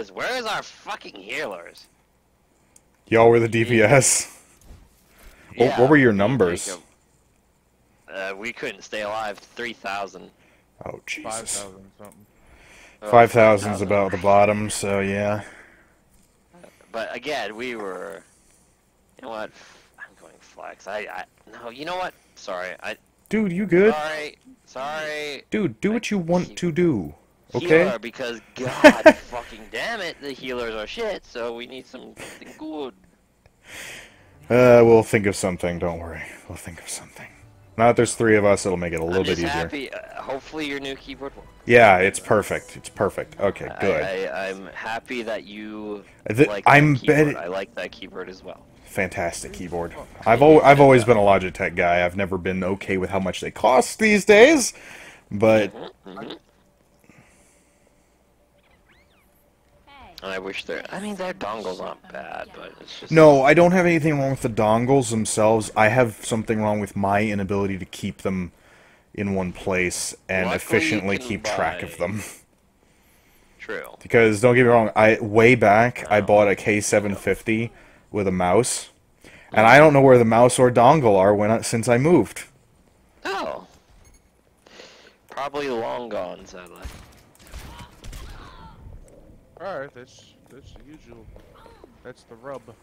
where's DPS? Where's our fucking healers? Y'all were the DPS. What- what were your numbers? Jacob. Uh, we couldn't stay alive. Three thousand. Oh Five Jesus. thousand something. Five thousand's about the bottom, so yeah. But again, we were. You know what? I'm going flex. I. I no. You know what? Sorry. I. Dude, you good? Sorry. Sorry. Dude, do what you want to do. Okay? Healer, because God fucking damn it, the healers are shit. So we need something good. Uh, we'll think of something. Don't worry. We'll think of something. Now that there's three of us, it'll make it a little bit easier. happy. Uh, hopefully your new keyboard works. Yeah, it's perfect. It's perfect. Okay, good. I, I'm happy that you Th- like I'm that keyboard. bet- I like that keyboard as well. Fantastic keyboard. I've al- I've always been a Logitech guy. I've never been okay with how much they cost these days, but Mhm. And I wish their. I mean, their dongles aren't bad, but it's just. no, I don't have anything wrong with the dongles themselves. I have something wrong with my inability to keep them in one place and Luckily, efficiently keep track of them. True. Because don't get me wrong, I way back I bought a K750 with a mouse, and I don't know where the mouse or dongle are when I, since I moved. Oh. Probably long gone, sadly. Alright, that's that's the usual. That's the rub. That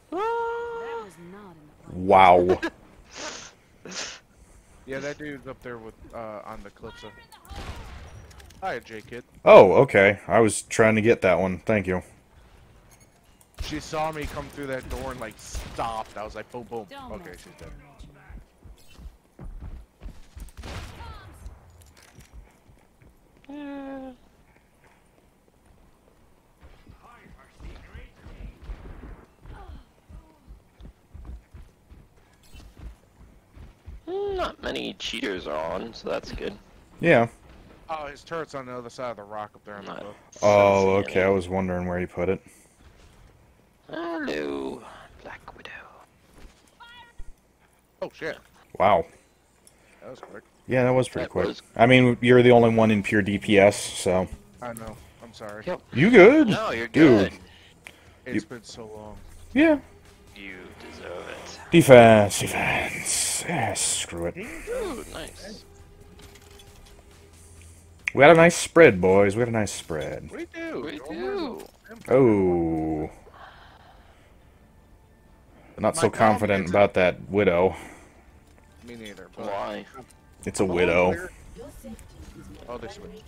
was not in the. Wow. Yeah, that dude's up there with uh on the Calypso. Hi, J Kid. oh, okay. I was trying to get that one. Thank you. She saw me come through that door and like stopped. I was like, boom, boom. Don't Okay, she's with dead. the original. Yeah. Mm, Not many cheaters are on, so that's good. Yeah. Oh, his turret's on the other side of the rock up there on the Not- Oh, okay. I was wondering where you put it. Hello, Black Widow. Oh shit, Wow. that was quick. Yeah, that was pretty That quick. was- I mean, you're the only one in pure DPS, so I know. I'm sorry. Yep. you good? No, you're good. Dude. good. It's been so long. Yeah. You deserve it. Defense, defense. Yeah, screw it. Ooh, nice. We had a nice spread, boys. We had a nice spread. We do. We Don't do. Oh. Not so confident confidence- about that widow. Me neither. But Why? It's a Oh, widow. clear. Oh, they switched.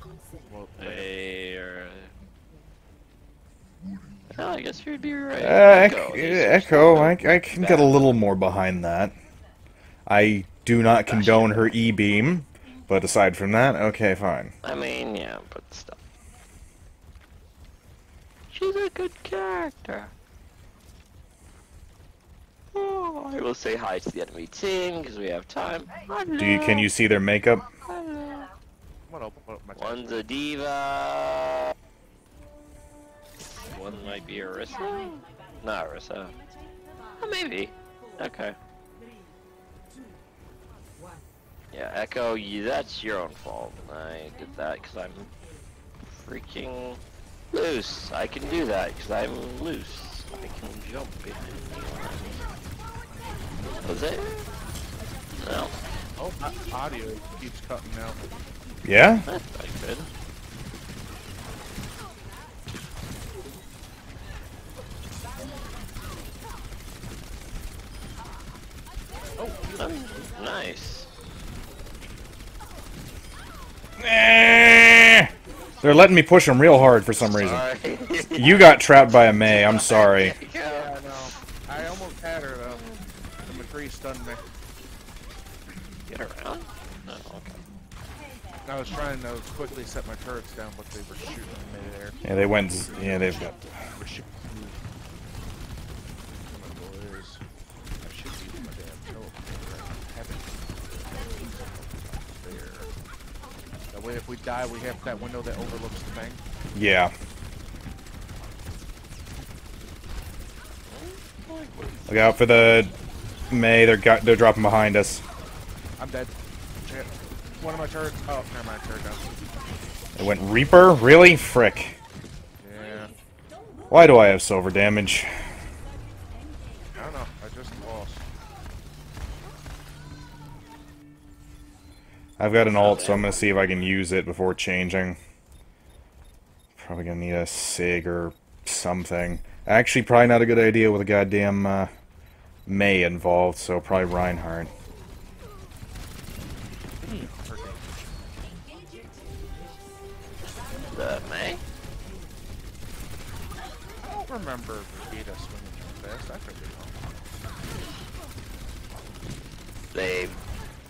Well, later. They are. Oh, I guess you'd be right. Uh, Echo, Echo, I, I can get a little more behind that. I do not condone her E-beam, but aside from that, okay, fine. I mean, yeah, but still. She's a good character. Oh, I will say hi to the enemy team because we have time. Do you can you see their makeup? Hello. I'm gonna open up my tab. One's a D.Va. One might be Arissa. Not Arissa. Oh, maybe. Okay. Yeah, Echo, you, that's your own fault. I did that because I'm freaking loose. I can do that because I'm loose. I can jump behind you. Was it? No, Oh, my audio keeps cutting out. Yeah? that's pretty good. Oh, Oh, nice. Eh. They're letting me push them real hard for some reason. You got trapped by a Mei. I'm sorry. yeah, I know. I almost had her though. The McCree stunned me. Get around? No, okay. I was trying to quickly set my turrets down, but they were shooting in midair. Yeah, they went. Yeah, they've got. They were shooting. My goal is, I should use my damn teleporter. I haven't. There. That way, if we die, we have that window that overlooks the thing. Yeah. Look out for the Mei. They're got. They're dropping behind us. I'm dead. Shit. One of my turrets. Oh, never mind. Turret down. It went Reaper. Really? Frick. Yeah. Why do I have silver damage? I've got an alt, so I'm gonna see if I can use it before changing. Probably gonna need a Sig or something. Actually, probably not a good idea with a goddamn uh, Mei involved, so probably Reinhardt. The Mei? I don't remember Vegeta swinging so fast. I could be wrong. They've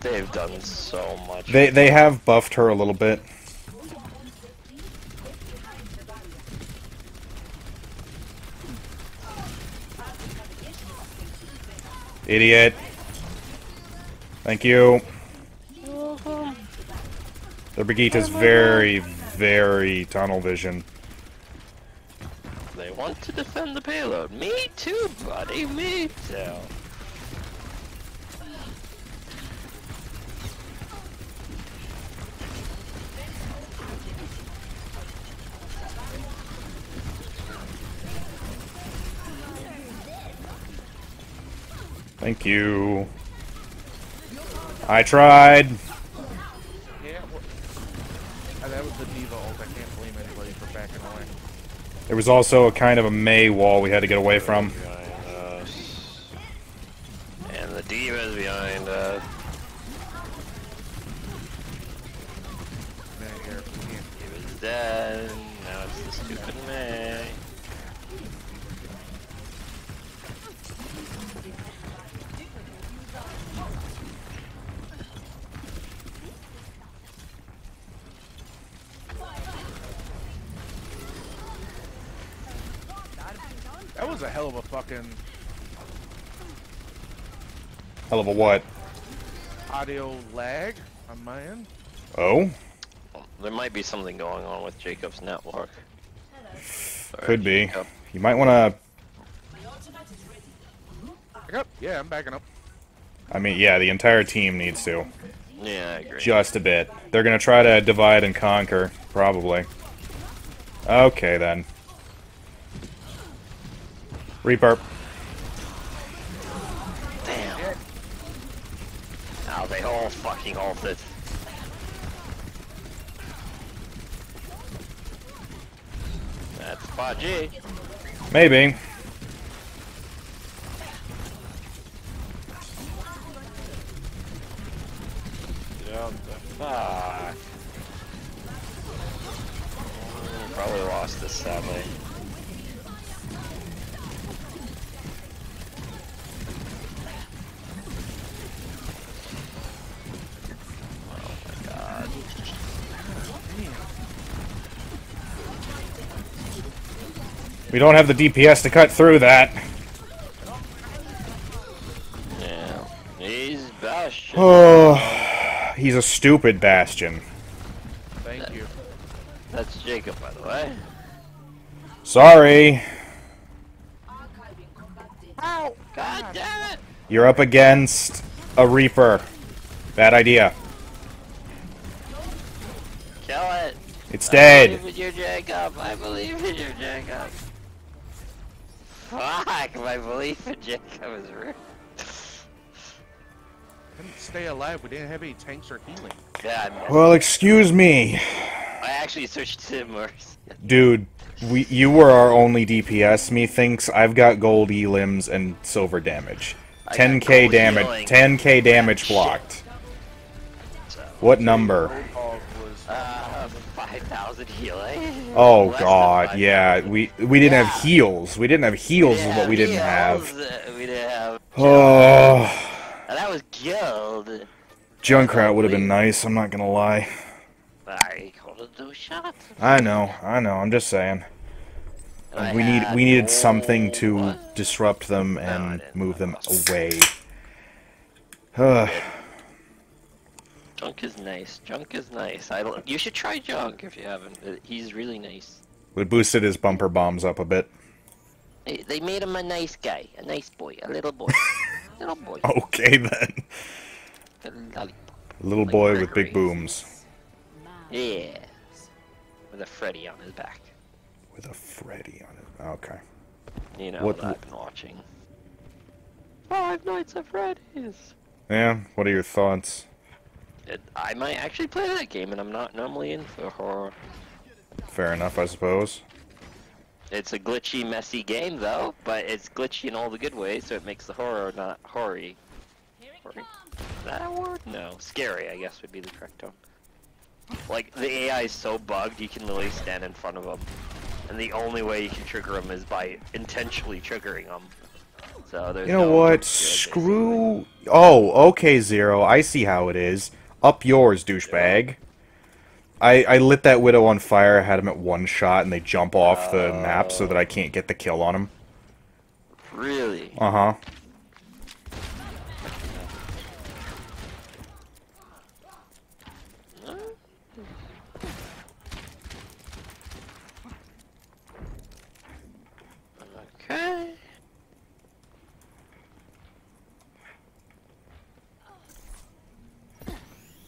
they've done so much. They they have buffed her a little bit. Idiot. Thank you. Their Brigitte's very, very tunnel vision. They want to defend the payload. Me too, buddy. Me too. Thank you. I tried. Yeah. That was the D.Va ult. I can't blame anybody for backing away. There was also a kind of a Mei wall we had to get away from. And the D.Va's behind us. Man, here, we can't- D.Va's dead. Now it's the stupid Mei. That was a hell of a fucking Hell of a what? audio lag on my end. Oh? There might be something going on with Jacob's network. Sorry, Could be. Jacob. You might want to... Back up. Yeah, I'm backing up. I mean, yeah, the entire team needs to. Yeah, I agree. Just a bit. They're gonna try to divide and conquer, probably. Okay, then. Reaper. Damn. Now they all fucking halted. That's Baji. Maybe. What the fuck? Probably lost this sadly. We don't have the DPS to cut through that. Yeah. He's Bastion. Oh, he's a stupid bastion. Thank you. That's Jacob, by the way. Sorry. God damn it! You're up against a Reaper. Bad idea. Kill it! It's dead. I believe in you, Jacob. I believe in you, Jacob. Fuck, my belief in Jacob is real. Couldn't stay alive. We didn't have any tanks or healing. Yeah, I, Well, excuse me. I actually searched to Mercy. Dude, we you were our only DPS. Methinks I've got gold E limbs and silver damage. 10k damage. healing. 10k damage blocked. What number? Uh, 5,000 healing. Oh Less god, yeah. We we didn't Yeah. have heals. We didn't have heals is what we didn't have. We didn't have. Oh, And that was guild. Junkrat would have been nice. I'm not gonna lie. I called it those shots. I know, I know. I'm just saying. I we need we needed something to what? disrupt them and didn't. move them away. Junk is nice. Junk is nice. I don't. You should try Junk if you haven't. Uh, He's really nice. we boosted his bumper bombs up a bit. They, they made him a nice guy, a nice boy, a little boy, little boy, Okay then. a. Little Like boy with big booms. Yeah, with a Freddy on his back. With a Freddy on it. Okay. You know What- what I've been watching. Five Nights at Freddy's. Yeah, what are your thoughts? It, I might actually play that game, and I'm not normally in for horror. Fair enough, I suppose. It's a glitchy, messy game, though, but it's glitchy in all the good ways, so it makes the horror not hoary. Hoary? Is that a word? No. Scary, I guess, would be the correct term. Like, the AI is so bugged, you can literally stand in front of them. And the only way you can trigger them is by intentionally triggering them. So there's You know no what? Screw. Oh, okay, Zero. I see how it is. Up yours, douchebag. I, I lit that widow on fire, I had him at one shot, and they jump off the map so that I can't get the kill on him. Really? Uh huh. Okay.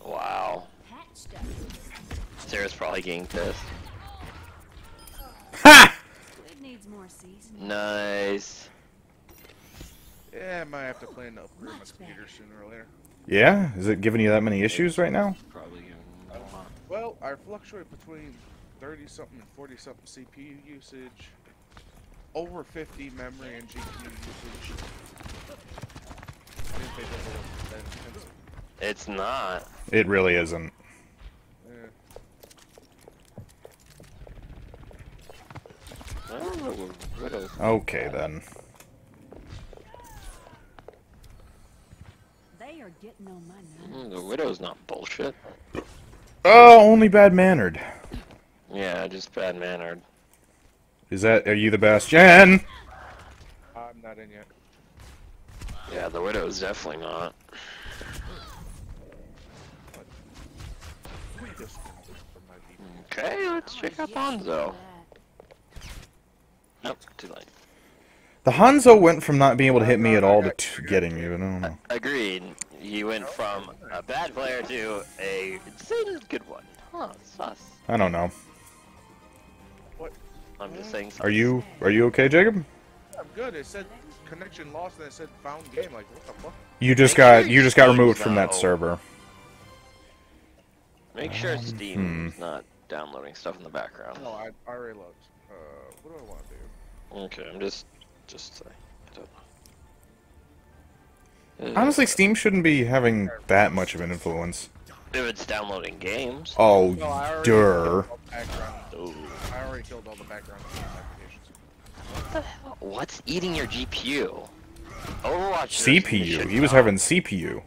Wow. Patched up. Sarah's probably getting pissed. Ha! It needs more. Nice. Yeah, I might have to plan to upgrade my computer sooner or later. Yeah? Is it giving you that many issues right now? Probably getting Well, I fluctuate between 30 something and 40 something CPU usage, over 50 memory and GPU usage. I didn't think that was that intensive. It's not. It really isn't. Yeah. I don't know what Widow's. Okay, then. They are getting on my Mm. The Widow's not bullshit. Oh, only bad mannered. Yeah, just bad mannered. Is that. Are you the Bastion? I'm not in yet. Yeah, the Widow's definitely not. Just for my people. Okay, let's check out Bonzo. Nope, too late. The Hanzo went from not being able to hit me at all to t- getting me, but I don't know. Agreed. He went from a bad player to a insanely good one. Huh, sus. I don't know. What? I'm just saying. Are you. Are you okay, Jacob? I'm good. It said connection lost and it said found game. Like, what the fuck? You just Make got. sure You just got removed from that not server. Make sure Um, Steam's not downloading stuff in the background. No, I, I already looked. Uh, what do I want to do? Okay, I'm just, just saying. I don't know. Honestly, Steam shouldn't be having that much of an influence. if it's downloading games. Oh, No, I dur. killed all the background. Ooh. I already killed all the background applications. What the hell? What's eating your GPU? Overwatch. should- CPU. He was having CPU.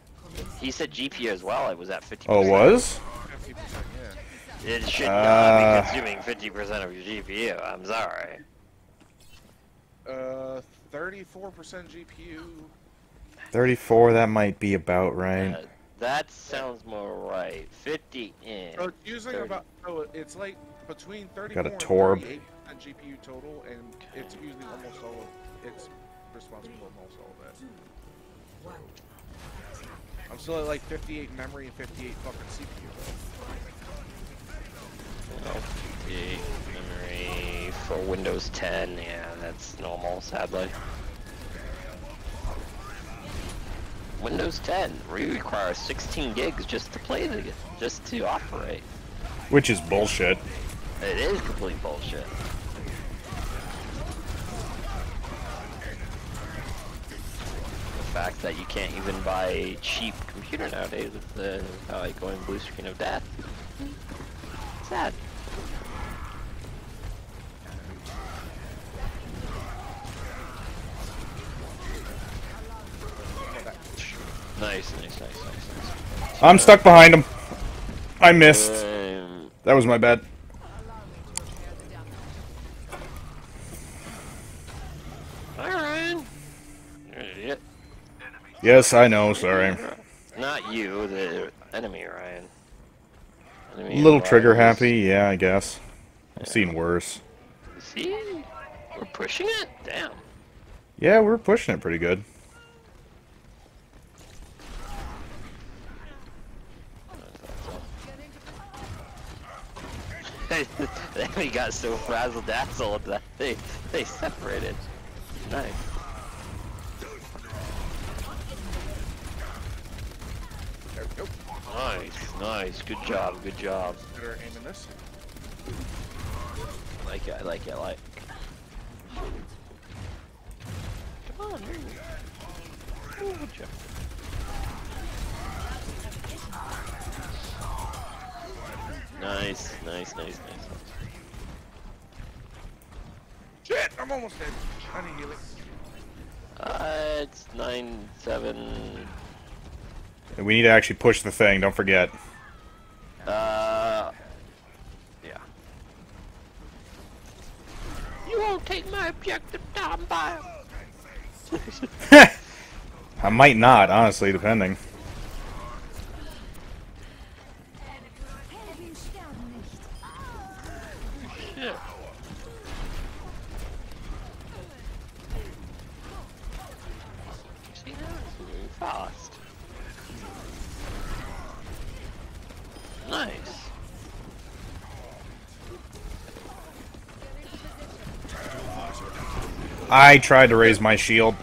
He said GPU as well. It was at 50%. Oh, was? It should Uh. not be consuming 50% of your GPU. I'm sorry. Uh, 34% GPU. 34, that might be about right. Uh, that sounds more right. 50 in. So it's using 30. about, so it's like between 34 Got a and Torb. 38% GPU total, and it's using almost all of, it's responsible for almost all of that. I'm still at like 58 memory and 58 fucking CPU though. Oh, big memory for Windows 10. Yeah, that's normal, sadly. Windows 10 we require 16 gigs just to play the, just to operate. Which is bullshit. It is complete bullshit. The fact that you can't even buy a cheap computer nowadays with the uh, like going blue screen of death. Sad. Nice, nice, nice, nice, nice. I'm stuck behind him. I missed. Um, That was my bad. Alright. You're an idiot. Yes, I know, sorry. Not you, the enemy, Ryan. Enemy Little of trigger Ryan's. happy, yeah, I guess. I've seen worse. See? We're pushing it? Damn. Yeah, we're pushing it pretty good. the enemy got so frazzle dazzled that they they separated. Nice. There we go. Nice, nice. Good job, good job. Better aim in this. I like it, I like it, I like Come on, here you go. Ooh, good job. Nice, nice, nice, nice. Shit! I'm almost dead. I need healing. Uh, it's nine, seven. We need to actually push the thing, don't forget. Uh, yeah. You won't take my objective down, by. I might not, honestly, depending. I tried to raise my shield.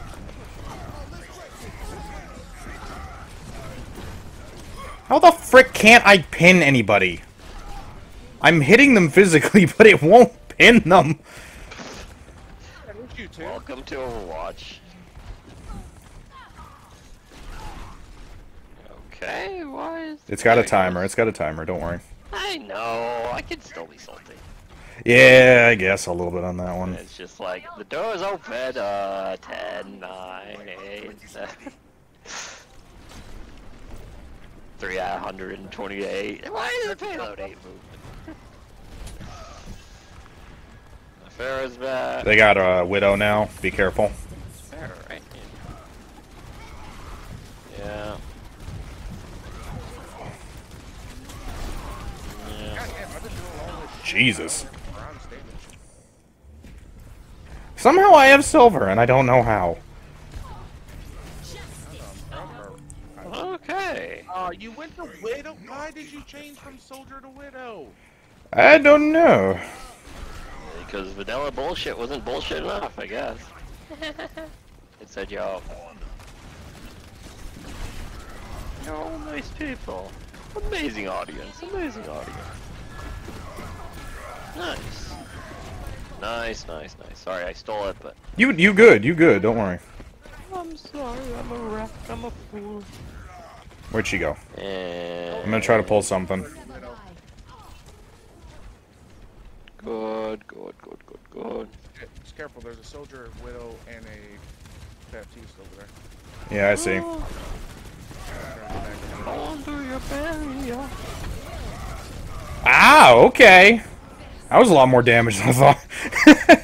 How the frick can't I pin anybody? I'm hitting them physically, but it won't pin them. I need you too. Welcome to Overwatch. Okay, why is It's got a timer. It's got a timer. Don't worry. I know. I can still be salty. Yeah, I guess a little bit on that one. It's just like the door's open. Uh, 10, 9, 8, 7. 3 out of 128. Why is the payload 8 moving? Pharah's back. They got a widow now. Be careful. Right? Yeah. Yeah. God damn, I've been doing all this shit Jesus. bronze damage. Somehow I have silver, and I don't know how. Okay. Uh, you went to Widow? Why did you change from Soldier to Widow? I don't know. Because vanilla bullshit wasn't bullshit enough, I guess. it said, yo. You're all nice people. Amazing audience, amazing audience. Nice. Nice, nice, nice. Sorry, I stole it, but... You you good. You good. Don't worry. I'm sorry, I'm a rat, I'm a fool. Where'd she go? And... I'm gonna try to pull something. Widow. Good, good, good, good, good. Just careful, there's a Soldier, Widow, and a Baptiste over there. Yeah, I see. Oh, Turn it back. under your barrier. Ah, okay. That was a lot more damage than I thought. Eh,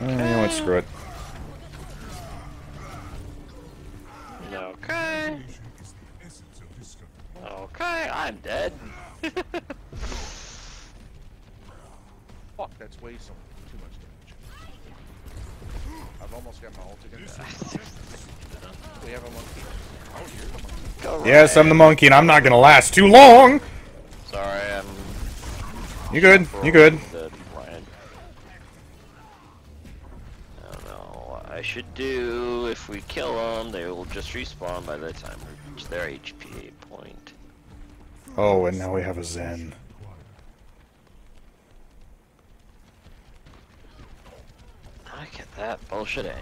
you know what, screw it. Okay. Okay, I'm dead. Fuck, that's way so too much damage. I've almost got my ult again. We have a monkey. Oh, you're the monkey. Go Yes, I'm the monkey, and I'm not gonna last too long. You good? You good? I don't know what I should do. If we kill them, they will just respawn by the time we reach their HP point. Oh, and now we have a Zen. I get that bullshit aim.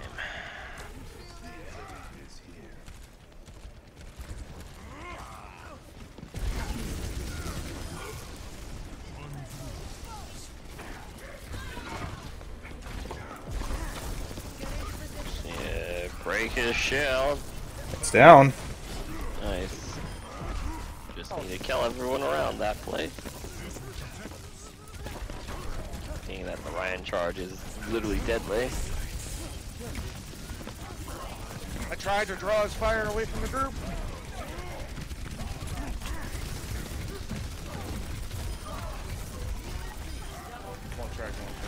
Yeah, break his shield. It's down. Nice. Just need to kill everyone around that place. Seeing that the Rein charge is literally deadly. I tried to draw his fire away from the group. One track, one track.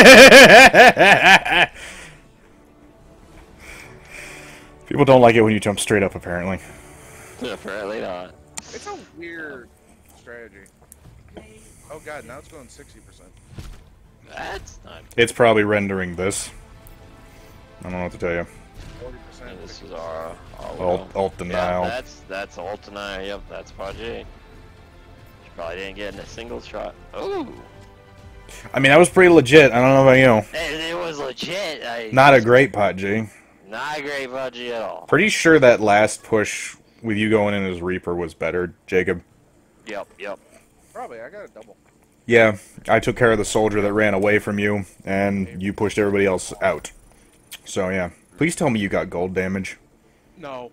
People don't like it when you jump straight up, apparently. Apparently not. It's a weird strategy. Oh god, now it's going 60%. That's not. It's probably rendering this. I don't know what to tell you. 40%. And this is our. our Alt, alt denial. Yeah, that's that's alt denial. Yep, that's Prodigy. She probably didn't get in a single shot. Ooh, I mean, that was pretty legit. I don't know about you. and it was legit. I, Not a great pot, G. not a great Prodigy at all. Pretty sure that last push with you going in as Reaper was better, Jacob. Yep, yep. Probably, I got a double. Yeah, I took care of the soldier that ran away from you, and you pushed everybody else out. So, yeah. Please tell me you got gold damage. No,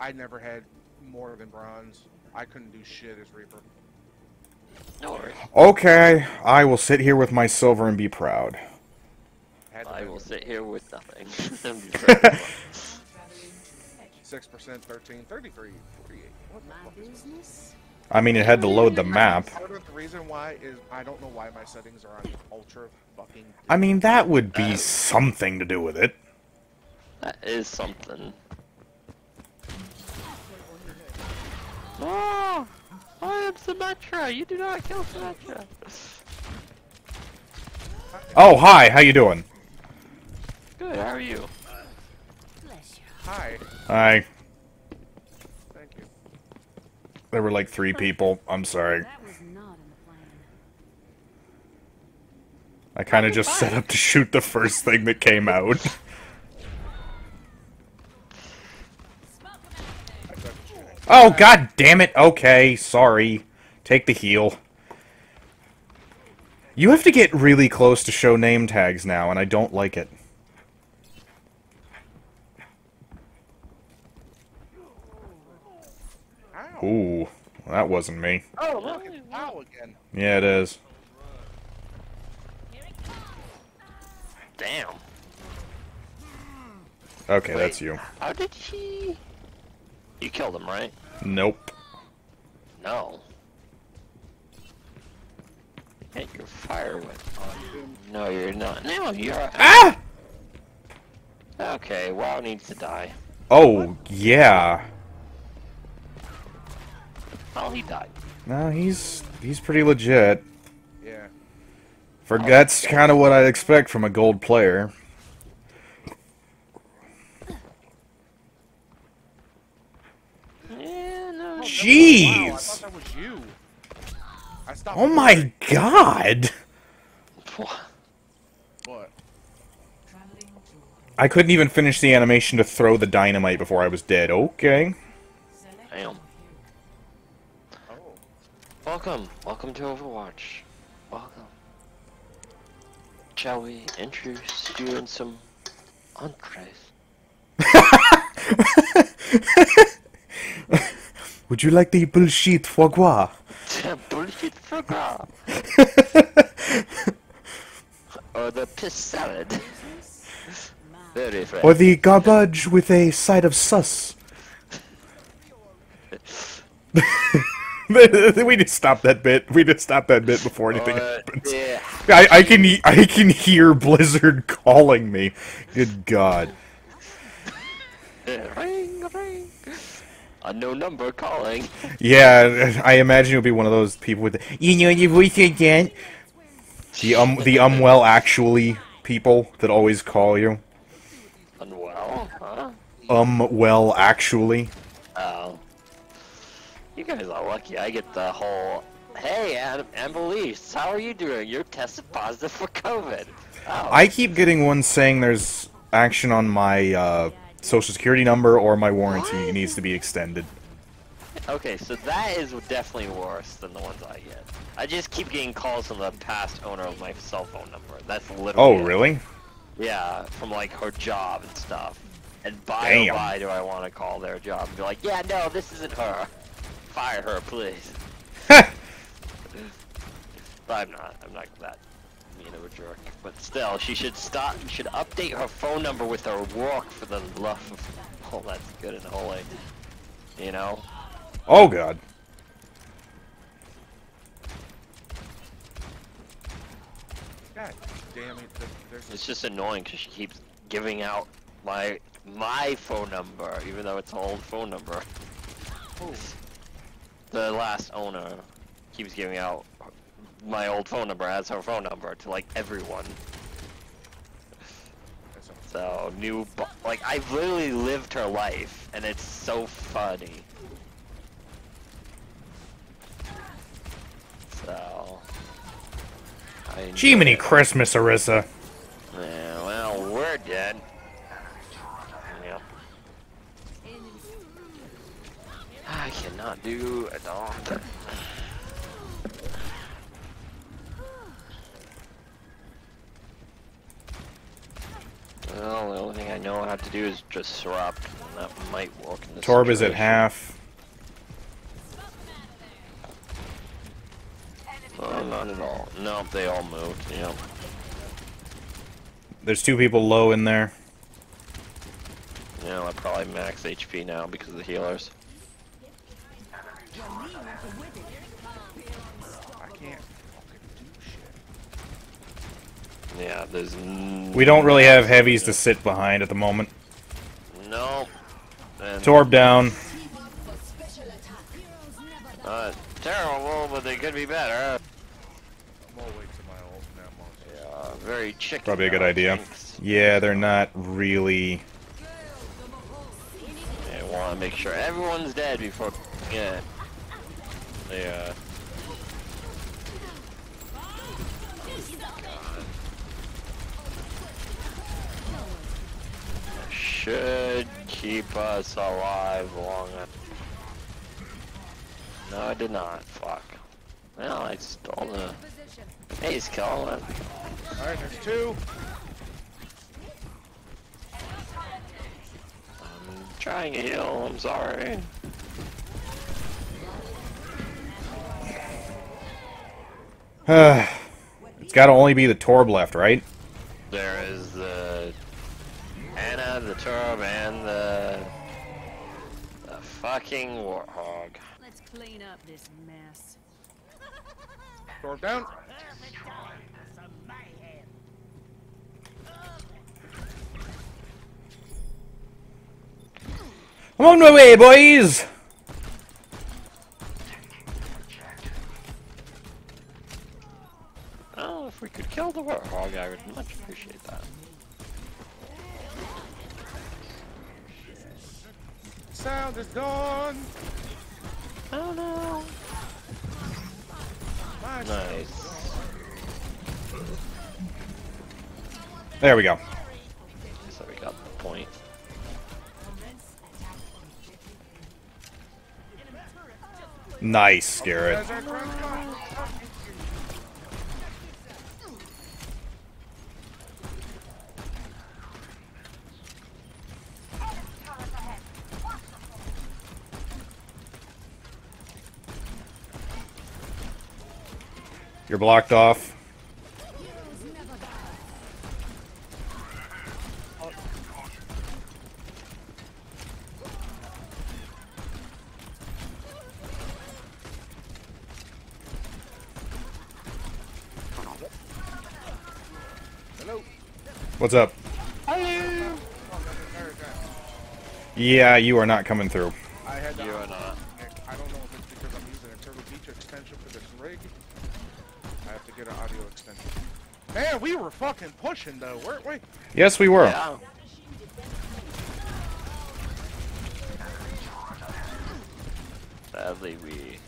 I never had more than bronze. I couldn't do shit as Reaper. No worries. Okay, I will sit here with my silver and be proud. I will sit here with nothing. And be very- 6%, 13, 33, 48. What the fuck is this? I mean, it had to load the map. The reason why is I don't know why my settings are on ultra fucking. I mean, that would be uh, something to do with it. that is something. Oh, I am Symmetra. You do not kill Symmetra. Oh, hi, how you doing? Good. How are you? Bless you. Hi, Hi. thank you. There were like three people. I'm sorry. That was not in the plan. I kind of just set up to shoot the first thing that came out. Oh, god damn it. Okay, sorry. Take the heal. You have to get really close to show name tags now, and I don't like it. Ooh, that wasn't me. Oh, look, it's ow again. Yeah, it is. Damn. Okay, Wait. that's you. How did he? You killed him, right? Nope. No. Hey, your fire went on. No, you're not. No, you're. Ah! Okay, WoW needs to die. Oh, yeah. Oh, he died. No, he's he's pretty legit. Yeah. For that's kind of what I'd expect from a gold player. Yeah, no. Oh, Wow, I Jeez. thought that was you. I stopped. Oh my god. What? I couldn't even finish the animation to throw the dynamite before I was dead. Okay. Damn. Oh. Welcome. Welcome to Overwatch. Welcome. Shall we introduce you in some entrees? Would you like the bullshit foie gras? Bullshit for gras. or the piss salad. Very fresh. Or the garbage with a side of sus? we just stop that bit. We just stop that bit before anything Or happens. the I, I can I can hear Blizzard calling me. Good God. Unknown number calling. Yeah, I imagine it'll be one of those people with the, you know your voice again. The um the umwell actually people that always call you. Unwell, huh? Um well actually. Oh. You guys are lucky. I get the whole, hey, Am- Ambulise, how are you doing? You're tested positive for COVID. Oh. I keep getting ones saying there's action on my uh, social security number or my warranty What? needs to be extended. Okay, so that is definitely worse than the ones I get. I just keep getting calls from the past owner of my cell phone number. That's literally. Oh it. really? Yeah, from like her job and stuff. And by Damn. by do I want to call their job and be like, yeah, no, this isn't her. Fire her, please. But I'm not. I'm not that mean of a jerk. But still, she should stop. She should update her phone number with her walk for the love of. Oh, that's good and holy. You know. oh god. God damn it. th- There's It's just annoying because she keeps giving out my my phone number, even though it's an old phone number. Oh, The last owner keeps giving out my old phone number as her phone number to like everyone. So new, like I've literally lived her life, and it's so funny. So. I enjoy Jiminy. Christmas, Arissa. Yeah, well, we're dead. Yeah. I cannot do a dog. Well, the only thing I know how to do is just disrupt, and that might work in this Torb is at half. Oh, not at all. Nope, they all moved. Yep. There's two people low in there. Yeah, I'm probably max HP now because of the healers. I can't fucking do shit. Yeah, there's. We don't really have heavies to sit behind at the moment. Nope. And Torb down. Uh, terrible, but they could be better. I'm all wait to my ult now. Yeah, very chicken. Probably a good idea. thanks. Yeah, they're not really. They want to make sure everyone's dead before. Yeah. Yeah. Should keep us alive long enough. No, I did not. Fuck. Well, I stole the. Hey, he's killing it. Alright, there's two. I'm trying to heal. I'm sorry. it's got to only be the Torb left, right? There is the Ana, the Torb, and the the fucking Warthog. Let's clean up this mess. Door down. I'm on my way, boys. Oh, if we could kill the Warthog, I would much appreciate that. Sound is gone. Oh no! Nice. Nice. There we go. So we got the point. Nice, Garrett. You're blocked off. Hello. What's up? Hello. Yeah, you are not coming through. I had. You are not. I don't know if it's because I'm using a Turtle Beach extension for this rig. I have to get an audio extension. Man, we were fucking pushing though, weren't we? Yes, we were. Yeah. Sadly, we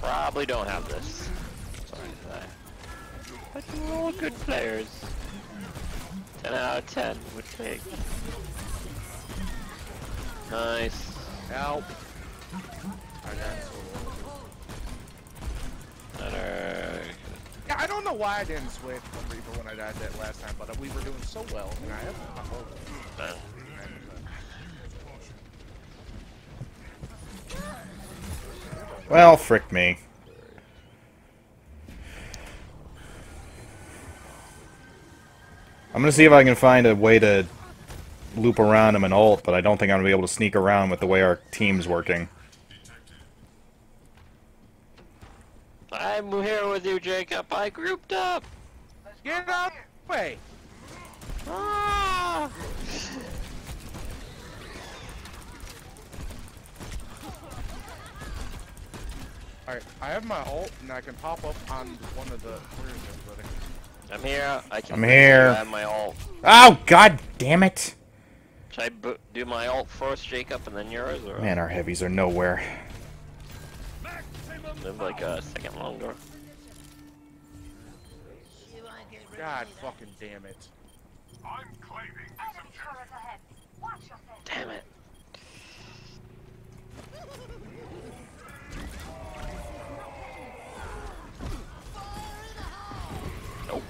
probably don't have this. Sorry to say. But we're all good players. 10 out of 10 would take. Nice. Help. I got I don't know why I didn't switch from Reaper when I died that last time, but we were doing so well, and I have Uh, Well, frick me. I'm gonna see if I can find a way to loop around him and ult, but I don't think I'm gonna be able to sneak around with the way our team's working. I'm here with you, Jacob. I grouped up. Let's Get up. Wait. Ah! Alright, I have my ult and I can pop up on one of the. Where is? I'm here. I can. I'm here. I have my ult. Oh god damn it! Should I do my ult first, Jacob, and then yours? Or... Man, our heavies are nowhere live like a second longer? God fucking damn it. Damn it. Nope.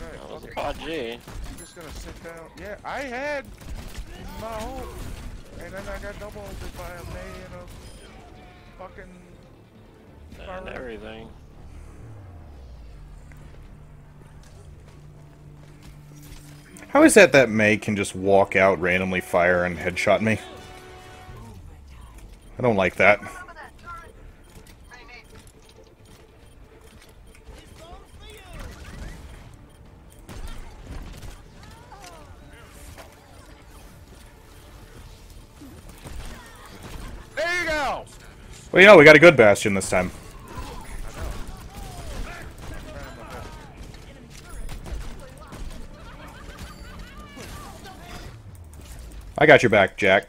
Right, That was a fuck it. pod G. I'm just gonna sit down. Yeah, I had my ult. And then I got double ulted by a Mei and a fucking. And everything. How is that that Mei can just walk out, randomly fire, and headshot me? I don't like that. Well, you know, we got a good Bastion this time. I got your back, Jack.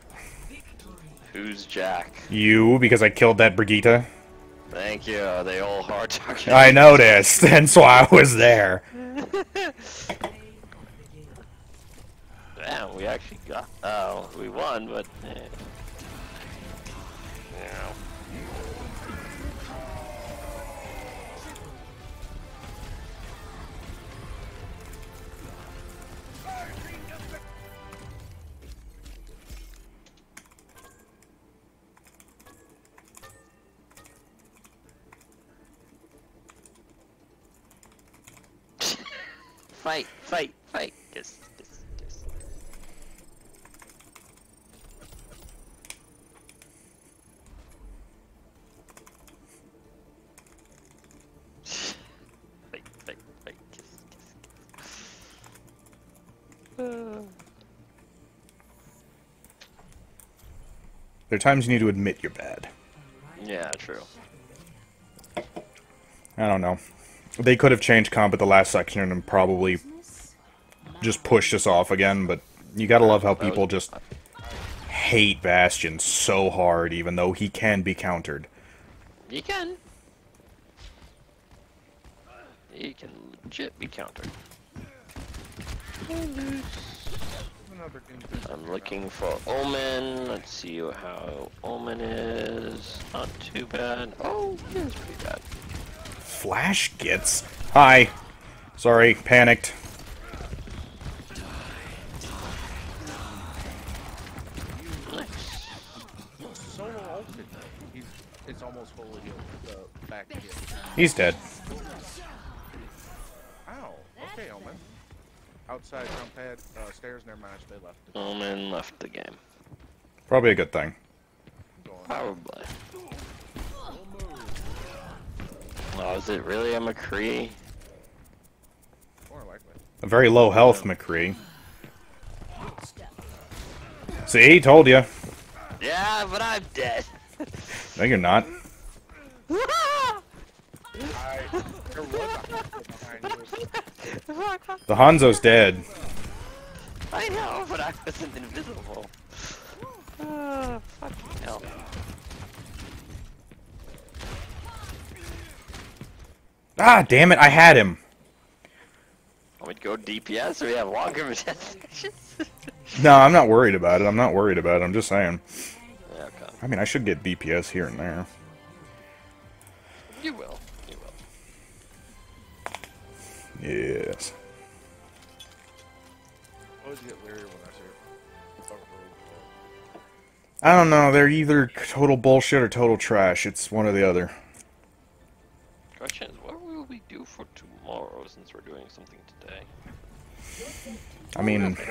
Who's Jack? You, because I killed that Brigitte. Thank you. They all hard target. I noticed, hence why I was there. Damn, we actually got. Oh, we won, but. Eh. Fight, fight, fight. Yes, yes, yes. Fight, fight, fight. Kiss, kiss, kiss. Uh, There are times you need to admit you're bad. yeah, true. I don't know. They could have changed comp at the last section and probably just pushed us off again, but you gotta love how people just hate Bastion so hard, even though he can be countered. He can. He can legit be countered. I'm looking for Omen. Let's see how Omen is. Not too bad. Oh, it is pretty bad. Flash gets. Hi. Sorry, panicked. Nice. Solo ulted. He's, it's almost fully healed. The back hit. He's dead. Ow. Okay, Omen. Outside jump pad, uh, stairs, never mind, they left. it. Omen left the game. Probably a good thing. Going. Probably. Oh, is it really a McCree? More likely. A very low health McCree. See, he told you. Yeah, but I'm dead. No, you're not. I, there was a hospital behind you. The Hanzo's dead. I know, but I wasn't invisible. Ah, fucking hell. Ah, damn it, I had him. Want me to go DPS or we have longer sections? No, I'm not worried about it. I'm not worried about it. I'm just saying. yeah, okay. I mean, I should get DPS here and there. You will. You will. Yes. I always get leery when I see it. Fuck road. I don't know. They're either total bullshit or total trash. It's one or the other. Question is, what will we do for tomorrow since we're doing something today? I mean, maybe some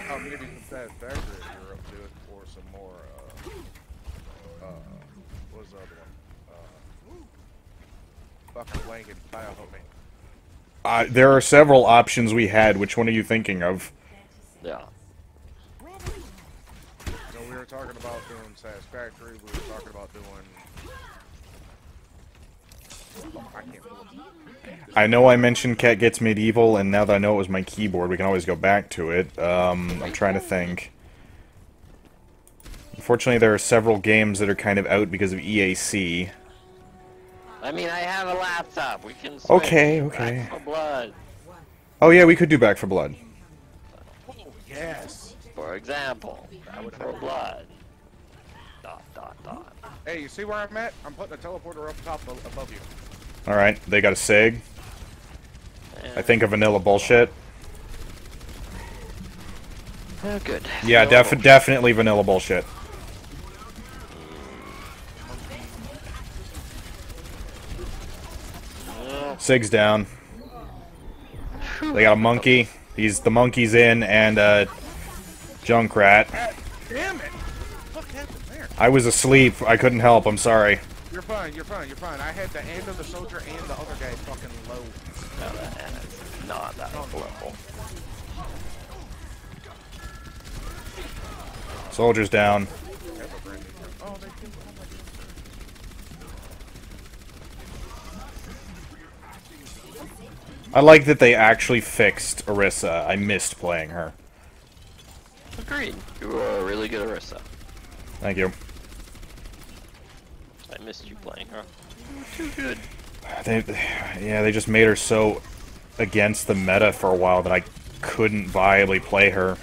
fast dagger you're up to it, or some more, uh, uh, what was the other one? Uh, fucking Langan, Bio help me. uh, there are several options we had. Which one are you thinking of? Yeah. So we were talking about doing Satisfactory. We were talking about doing. Oh, I can't pull it. I know I mentioned Cat Gets Medieval, and now that I know it was my keyboard, we can always go back to it. Um, I'm trying to think. Unfortunately, there are several games that are kind of out because of EAC. I mean, I have a laptop. We can. Switch Okay, Back okay. for blood, Oh yeah, we could do Back for Blood. Oh, yes. for example. Back for blood. Dot dot dot. Hey, you see where I'm at? I'm putting a teleporter up top above you. Alright, they got a SIG. I think a vanilla bullshit. Oh, good. Yeah, No. defi definitely vanilla bullshit. SIG's down. They got a monkey. He's the monkey's in and uh Junkrat. Damn it! What happened there? I was asleep. I couldn't help. I'm sorry. You're fine. You're fine. You're fine. I had the hand of the soldier and the other guy fucking low. no, that is not that level. Soldiers down. I like that they actually fixed Orisa. I missed playing her. Agreed. You were a really good Orisa. Thank you. I missed you playing her. You were too good. They, yeah, they just made her so against the meta for a while that I couldn't viably play her.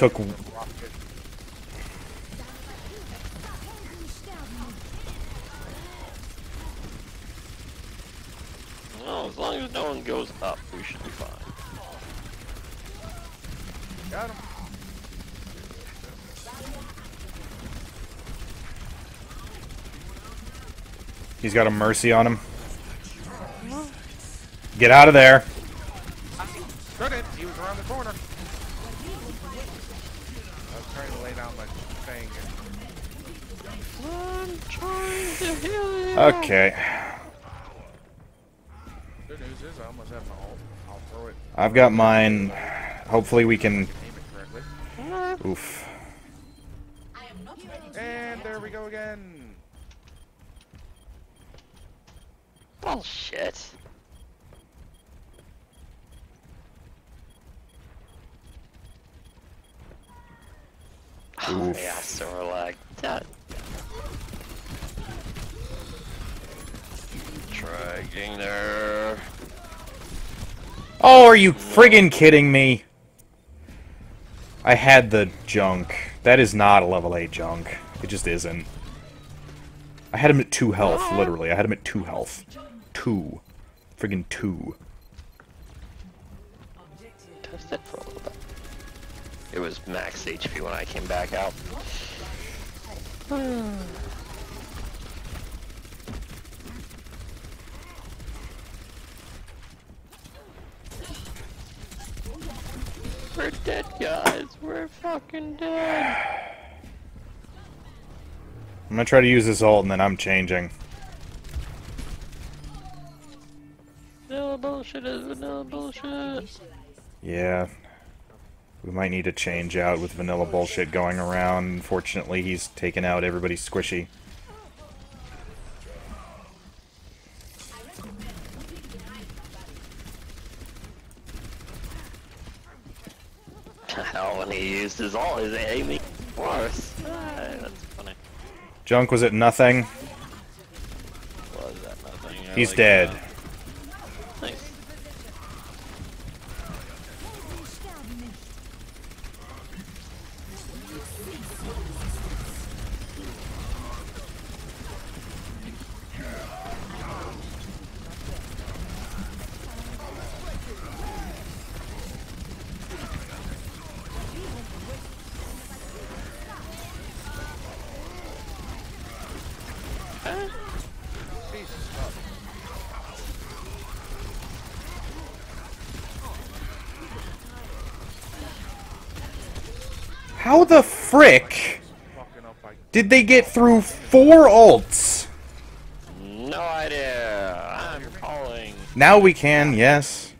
Took Rocket. Well, as long as no one goes up, we should be fine. Got him. He's got a mercy on him. Get out of there. Couldn't. He was around the corner. I was trying to lay down my thing. And I'm trying to heal you. Okay. good news is I almost have my ult. I'll throw it. I've got mine. Hopefully we can... Aim it correctly. Oof. And there we go again. Bullshit. Oh, Oof. Oh, yeah, Sorlag. That. Try getting there. Oh, are you friggin' kidding me? I had the junk. That is not a level 8 junk. It just isn't. I had him at 2 health, literally. I had him at 2 health. 2. Friggin' 2. Test it for a little bit. It was max HP when I came back out. Hmm. We're dead, guys. We're fucking dead. I'm gonna try to use this ult and then I'm changing. Vanilla bullshit is vanilla bullshit. Yeah. We might need to change out with vanilla bullshit going around. Unfortunately, he's taken out everybody's squishy. Hell, when he used his all his aiming force. Ah, that's funny. Junk was it nothing. Was that nothing? He's like dead. that. How the frick Fucking up. I did they get through four ults? No idea. I'm calling. Now we can, yes.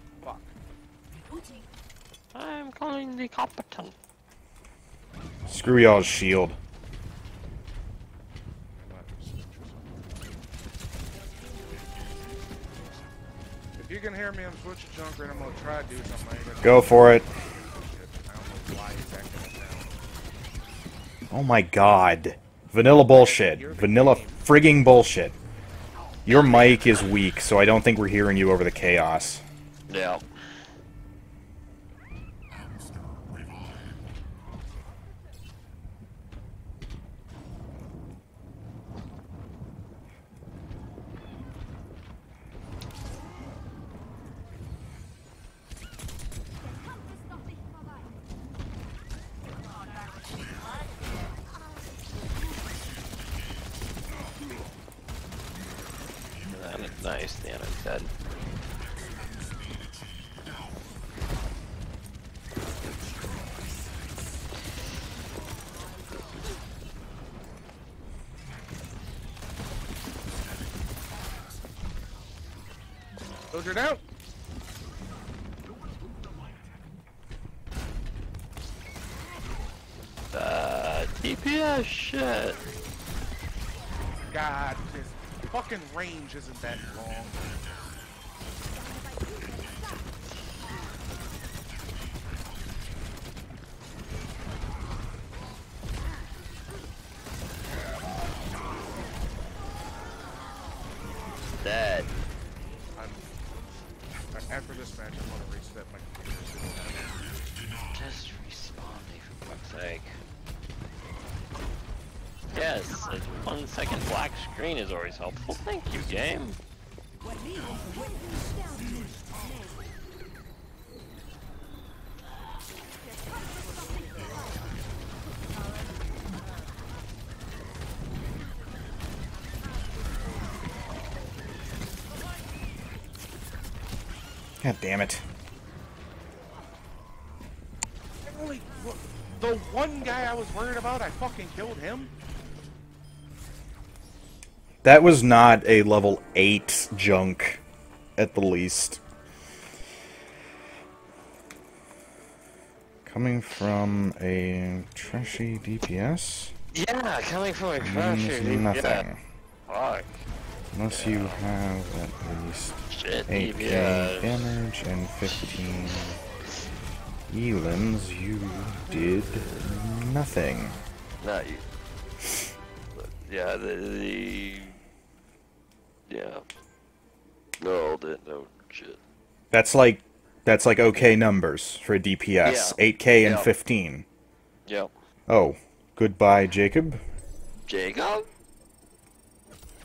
I'm calling the competent. Screw y'all's shield. If you can hear me, I'm switching Junker and I'm gonna try to do something. I ain't Go for it. I don't know why he's acting it down. Oh my god. Vanilla bullshit. Vanilla frigging bullshit. Your mic is weak, so I don't think we're hearing you over the chaos. Yeah. That is nice, the enemy's dead. Soldier down. Uh, DPS shit. God, his fucking range isn't that long. God damn it. Really, the one guy I was worried about, I fucking killed him. That was not a level 8 junk, at the least. Coming from a trashy DPS Yeah, coming from a trashy DPS. nothing. Yeah. Fuck. Unless you have at least Shit, 8k DPS. damage and 15 elims, you did nothing. Not you. But, yeah, the, the yeah. No, didn't no shit. That's like that's like okay numbers for a DPS. Yeah. 8k and Yeah. 15. Yep. Oh, goodbye, Jacob. Jacob.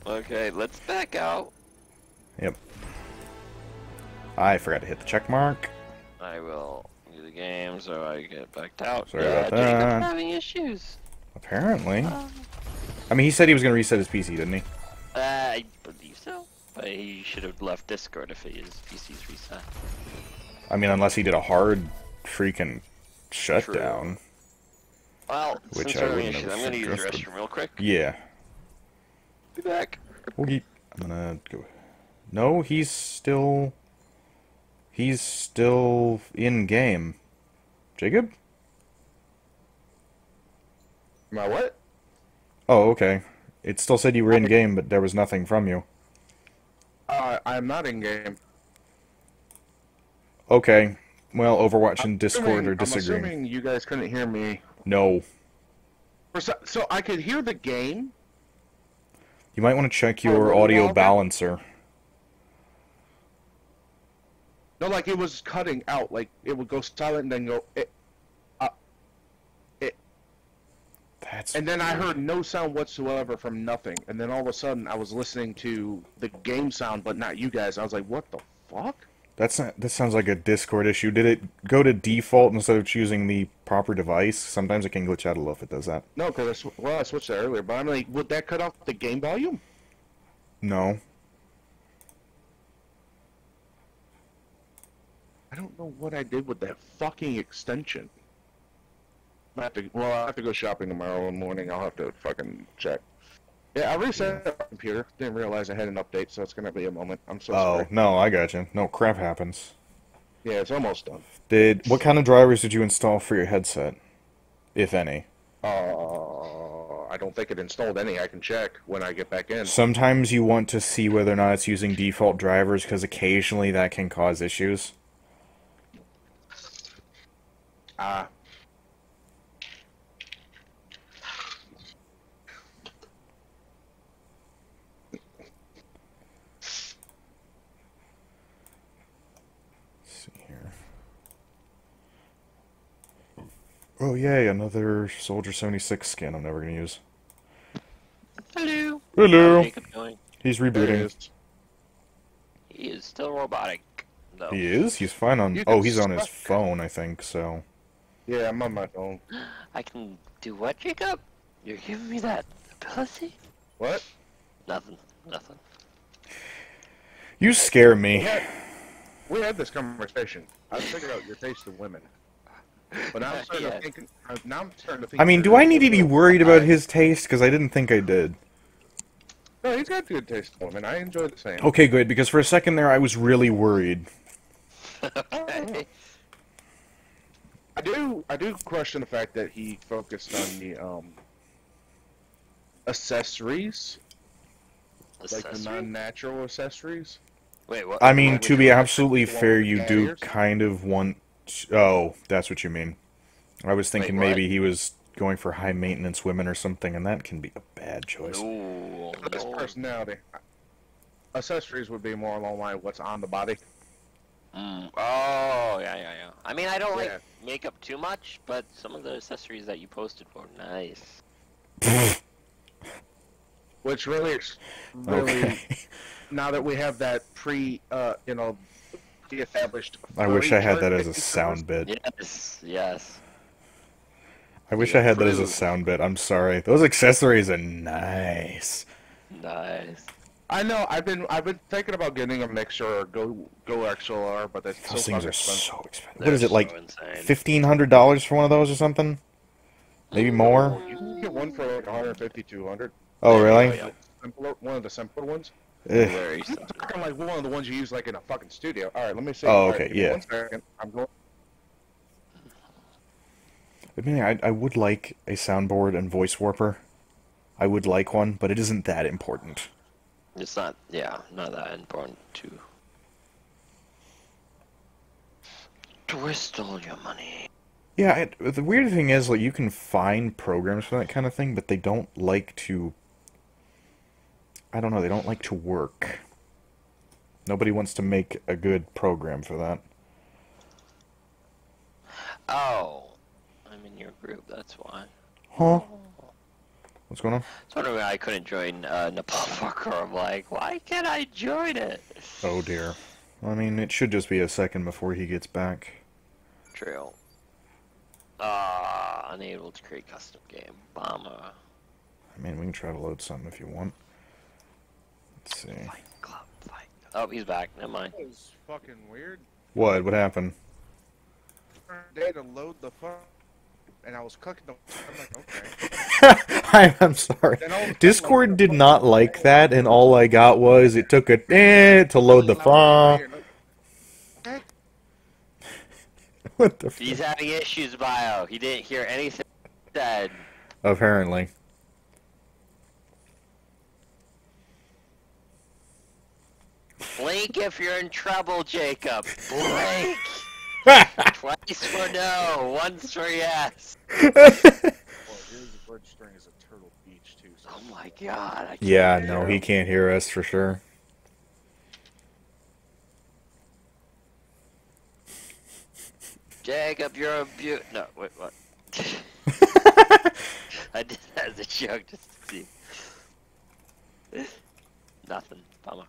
Okay, let's back out. Yep. I forgot to hit the check mark. I will do the game so I get backed out. Sorry yeah, about that. having issues. Apparently. Um, I mean, he said he was going to reset his PC, didn't he? I believe so. But he should have left Discord if his PC's reset. I mean, unless he did a hard freaking shutdown. Well, Which since I wouldn't issues, I'm gonna use the restroom real quick. Yeah. Be back. Oogie. I'm gonna go. No, he's still. He's still in game. Jacob? My what? Oh, okay. It still said you were in game, but there was nothing from you. Uh, I'm not in game. Okay. Well, Overwatch and Discord Assuming- are I'm disagreeing. assuming you guys couldn't hear me. No. So, so I could hear the game. You might want to check your audio balancer. No, like it was cutting out. Like it would go silent and then go. It, That's and then I heard no sound whatsoever from nothing. And then all of a sudden, I was listening to the game sound, but not you guys. I was like, "What the fuck?" That's not, that sounds like a Discord issue. Did it go to default instead of choosing the proper device? Sometimes it can glitch out a little if it does that. No, because I sw- well, I switched that earlier. But I'm like, would that cut off the game volume? No. I don't know what I did with that fucking extension. I have to. Well, I have to go shopping tomorrow morning. I'll have to fucking check. Yeah, I reset the computer. Didn't realize I had an update, so it's gonna be a moment. I'm so Oh, sorry. no, I got you. No, crap happens. Yeah, it's almost done. Did what kind of drivers did you install for your headset, if any? Uh, I don't think it installed any. I can check when I get back in. Sometimes you want to see whether or not it's using default drivers because occasionally that can cause issues. Ah. Let's see here. Oh yay, another Soldier 76 skin I'm never gonna use. Hello. Hello. How's Jacob doing? He's there it rebooting. is. He is still robotic, though. He is? He's fine on You Oh, can he's on his phone, I think, so. Yeah, I'm on my phone. I can do what, Jacob? You're giving me that ability? What? Nothing. Nothing. You scare We me. had, we had this conversation. I figured out your taste in women. But now I'm starting to think. uh, Now I'm starting to think. I mean, do I need to be worried about his taste? Because I didn't think I did. No, he's got good taste in women. I enjoy the same. Okay, good, because for a second there I was really worried. okay. I do. I do question the fact that he focused on the um accessories, like the non-natural accessories. Wait, what? I mean, to be absolutely fair, you do kind of want. Oh, that's what you mean. I was thinking what? maybe he was going for high maintenance women or something, and that can be a bad choice. No, This no. personality. Accessories would be more along the line of what's on the body. Mm. Oh, yeah, yeah, yeah. I mean, I don't like makeup too much, but some of the accessories that you posted were nice. Which really, ex- really, Okay. now that we have that pre, uh, you know, de-established. I wish I had that as a sound bit. Yes, yes. I wish I had that as a sound bit. I'm sorry. Those accessories are nice. Nice. I know. I've been I've been thinking about getting a mixer or go go XLR, but that's those so things are expensive. so expensive. What They're is it like? so insane. Fifteen hundred dollars for one of those or something? Maybe more. You can get one for like 150, 200. Oh, really? Yeah. One of the simpler ones. Ugh. Very I'm talking like one of the ones you use like in a fucking studio. All right, let me see. Oh, okay, give me yeah. One second. I'm going. I mean, I, I would like a soundboard and voice warper. I would like one, but it isn't that important. It's not, yeah, not that important to twist all your money. Yeah, it, the weird thing is, like, you can find programs for that kind of thing, but they don't like to. I don't know, they don't like to work. Nobody wants to make a good program for that. Oh, I'm in your group. That's why. Huh? What's going on? That's wondering why I couldn't join uh, Nepal Parkour. I'm like, why can't I join it? Oh dear. I mean, it should just be a second before he gets back. True. Ah, unable to create custom game. Bummer. I mean, we can try to load something if you want. Let's see. Fight club, fight. Oh, he's back. Never mind. That was fucking weird. What? What happened? Day to load the phone, and I was clicking the. I'm like, okay. I, I'm sorry. Then all of a sudden, Discord did not like that, and all I got was it took a eh to load the phone. What the? He's F- having issues, Bio. He didn't hear anything said. Apparently. Blink if you're in trouble, Jacob. Blink. Twice for no, once for yes. Well, it is registering as a Turtle Beach too. So Oh my god. I yeah, no, him. he can't hear us for sure. Jacob, you're a beaut. No, wait, what? I did that as a joke just to see. Nothing. Bummer.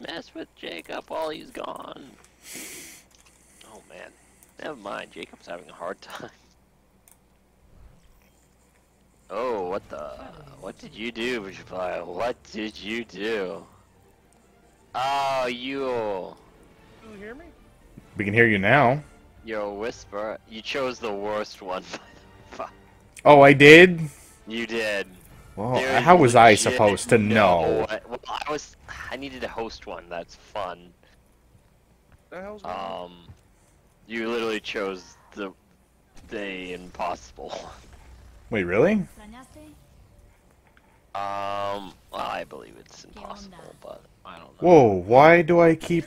Mess with Jacob while he's gone. Oh man. Never mind. Jacob's having a hard time. Oh, what the? What did you do, Bishopile? What did you do? Oh, you. you hear me? We can hear you now. You're whisper. You chose the worst one. Fuck. Oh, I did. you did. Well, There is how was I supposed to no know? way- Well, I was. I needed to host one. That's fun. The hell's going on? Um, you literally chose the the impossible. Wait, really? Um, well, I believe it's impossible, but I don't know. Whoa, why do I keep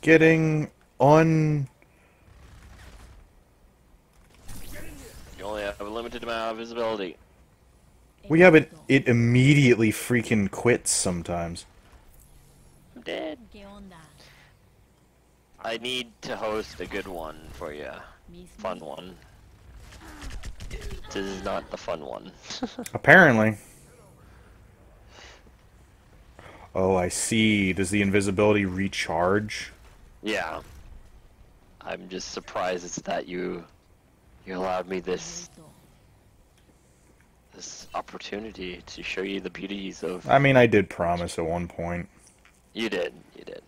getting un... You only have a limited amount of visibility. Well, yeah, but it immediately freaking quits sometimes. I'm dead. ¿Qué? I need to host a good one for you. Fun one. This is not the fun one. Apparently. Oh, I see. Does the invisibility recharge? yeah. I'm just surprised it's that you you allowed me this Vuelto. This opportunity to show you the beauties of. I mean, I did promise at one point. You did, you did.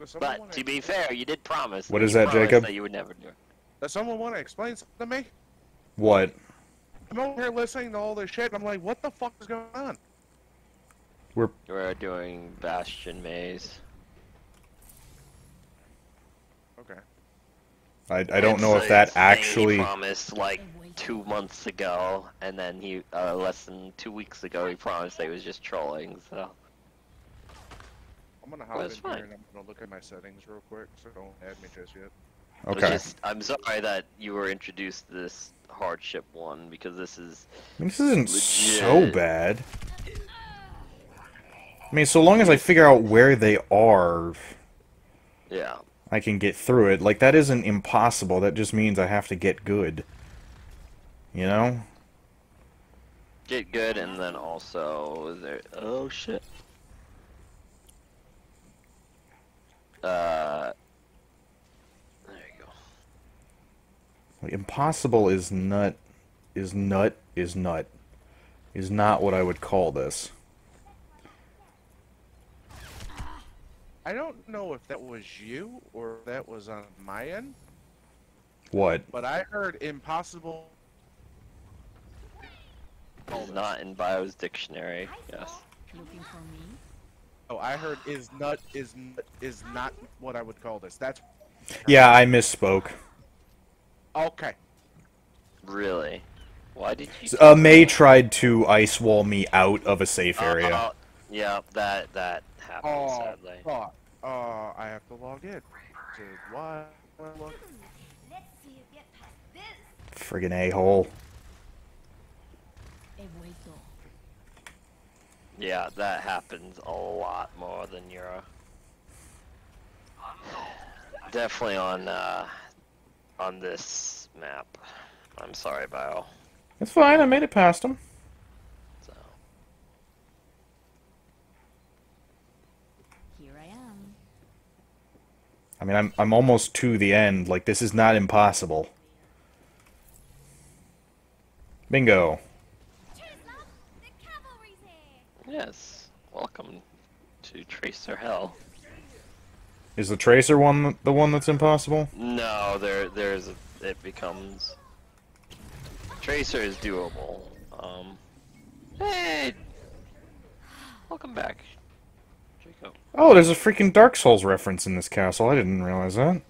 Does But wanna- to be fair, you did promise. What is that, Jacob? That you would never do. it. Does someone want to explain something to me? What? I'm over here listening to all this shit. I'm like, what the fuck is going on? We're we're doing Bastion Maze. Okay. I, I don't know if that actually... He promised like two months ago, and then he uh, less than two weeks ago he promised that he was just trolling. So I'm gonna hop it's in fine. here and I'm gonna look at my settings real quick, so don't add me just yet. Okay. just, I'm sorry that you were introduced to this hardship one because this is I mean, this isn't so bad. I mean, so long as I figure out where they are, yeah. I can get through it. Like, that isn't impossible. That just means I have to get good. You know? Get good, and then also there. Oh shit. Uh. There you go. Like, impossible is nut. Is nut. Is nut. Is not what I would call this. I don't know if that was you or if that was on my end, What? but I heard impossible. It's not in Bio's dictionary. Yes. Looking for me? Oh, I heard is nut is nut is not what I would call this. That's Yeah, I misspoke. okay. Really? Why did you? Uh, Mei tried to ice wall me out of a safe area. Uh, yeah, that that happened Oh, sadly. fuck. Uh, I have to log in. To why? Let's see you get past this. Friggin' a-hole. He Yeah, that happens a lot more than Euro. Definitely on uh, on this map. I'm sorry, Bio. It's fine, I made it past him. So Here I am. I mean, I'm, I'm almost to the end. Like, this is not impossible. Bingo. Yes, welcome to Tracer Hell. Is the Tracer one the one that's impossible? No, there there's it becomes Tracer is doable. Um, hey, welcome back, Jacob. Oh, there's a freaking Dark Souls reference in this castle. I didn't realize that.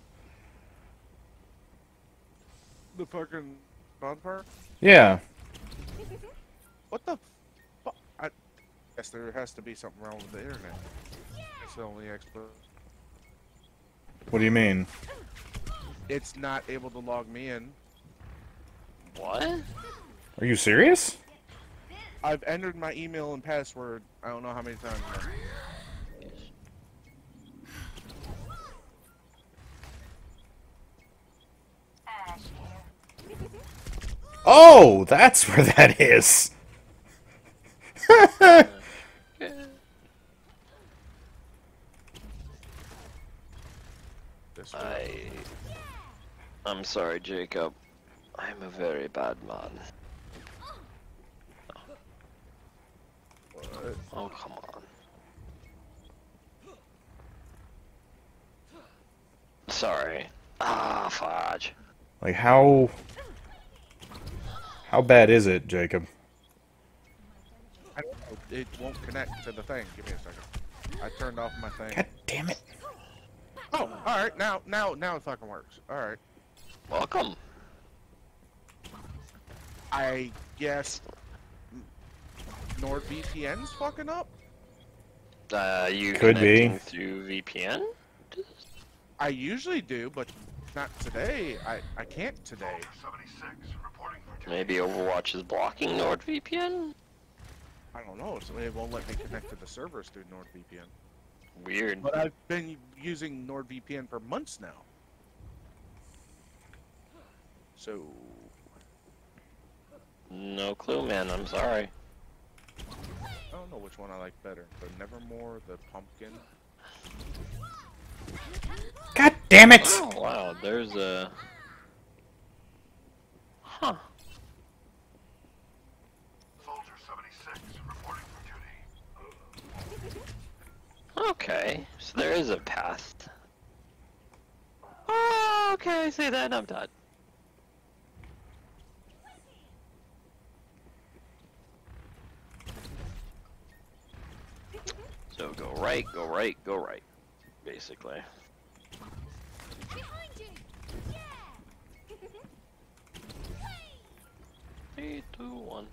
The fucking fun part. Yeah. What the fuck? I guess there has to be something wrong with the internet. It's the only expert. What do you mean? It's not able to log me in. What? Are you serious? I've entered my email and password. I don't know how many times. now. Oh, that's where that is. This way. I I'm sorry, Jacob. I'm a very bad man. What? Oh come on. Sorry. Ah, fudge. Like how how bad is it, Jacob? I don't know. It won't connect to the thing. Give me a second. I turned off my thing. God damn it. Oh, all right. Now, now, now it fucking works. All right. Welcome. I guess NordVPN's fucking up. Uh, you Could be. connecting through VPN? I usually do, but not today. I I can't today. Maybe Overwatch is blocking NordVPN? I don't know. So it won't let me connect to the servers through NordVPN. Weird. But I've been using NordVPN for months now. So No clue, man. I'm sorry. I don't know which one I like better. but Nevermore, the Pumpkin. God damn it! Oh, wow. There's a. Huh. Okay, so there is a path. Oh, okay, I see that. I'm done. So go right, go right, go right, basically. Behind you! Yeah! Three, two, one.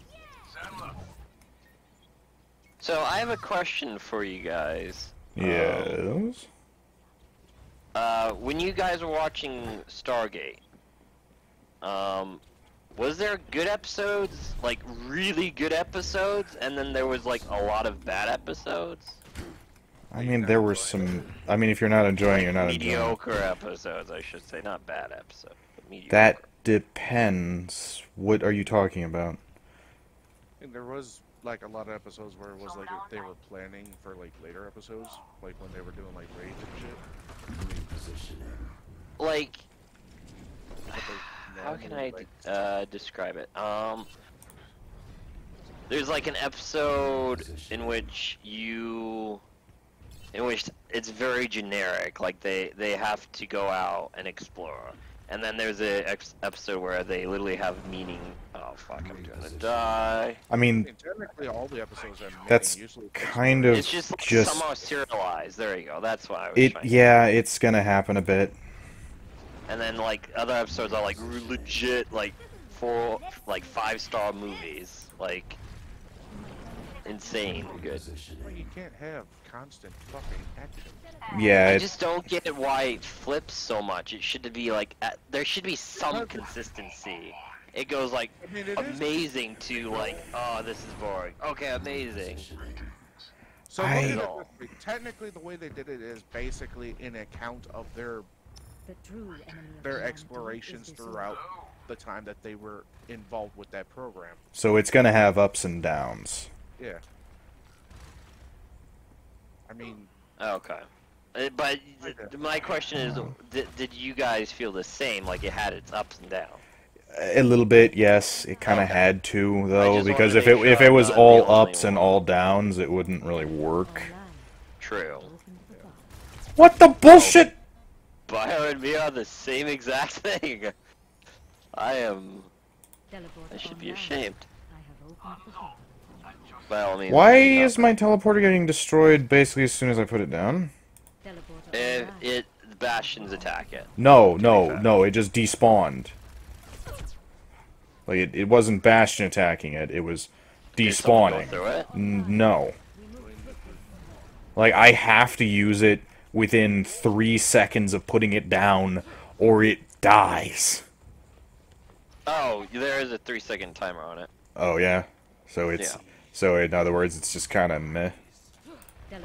So I have a question for you guys. Yes. Uh, when you guys were watching Stargate, um, was there good episodes, like really good episodes, and then there was like a lot of bad episodes? I mean, there were some. I mean, if you're not enjoying, you're not enjoying. mediocre episodes, I should say, not bad episodes, but mediocre. That depends. What are you talking about? There was like a lot of episodes where it was like they were planning for like later episodes, like when they were doing like raids and shit. like how can I like, d- uh, describe it? Um, there's like an episode in which you, in which it's very generic. Like they they have to go out and explore, and then there's a ex- episode where they literally have meaning. Fuck! I'm gonna die. I I mean, mean, technically, all the episodes have meaning. That's usually kind of It's just like just somehow serialized. There you go. That's why I was it. trying. Yeah, it's gonna happen a bit. And then like other episodes are like legit like four like five star movies like insane good. Well, you can't have constant fucking action. Yeah, I it, just don't get why it flips so much. It should be like at, there should be some consistency. It goes like I mean, it is. amazing to like oh this is boring. Okay, amazing. So I- look at this technically, the way they did it is basically an account of their The true enemy their explorations is this throughout the time that they were involved with that program. so it's gonna have ups and downs. Yeah. I mean, Okay. Uh, But my question is, did, did you guys feel the same? Like it had its ups and downs? A little bit, yes. It kind of had to though, because if it make if it was all ups and all downs, it wouldn't really work. True. Open to the gods. What the bullshit? Bio and me are the same exact thing. I am. I should be online. ashamed. I have opened the portal. By all means. Why is my teleporter getting destroyed basically as soon as I put it down? Teleport If online. it Bastions attack it. No, no, no. It just despawned. Like it, it wasn't Bastion attacking it. It was Did someone go despawning. it? No. Like I have to use it within three seconds of putting it down, or it dies. Oh, there is a three second timer on it. Oh yeah. So it's Yeah. so in other words, it's just kind of meh.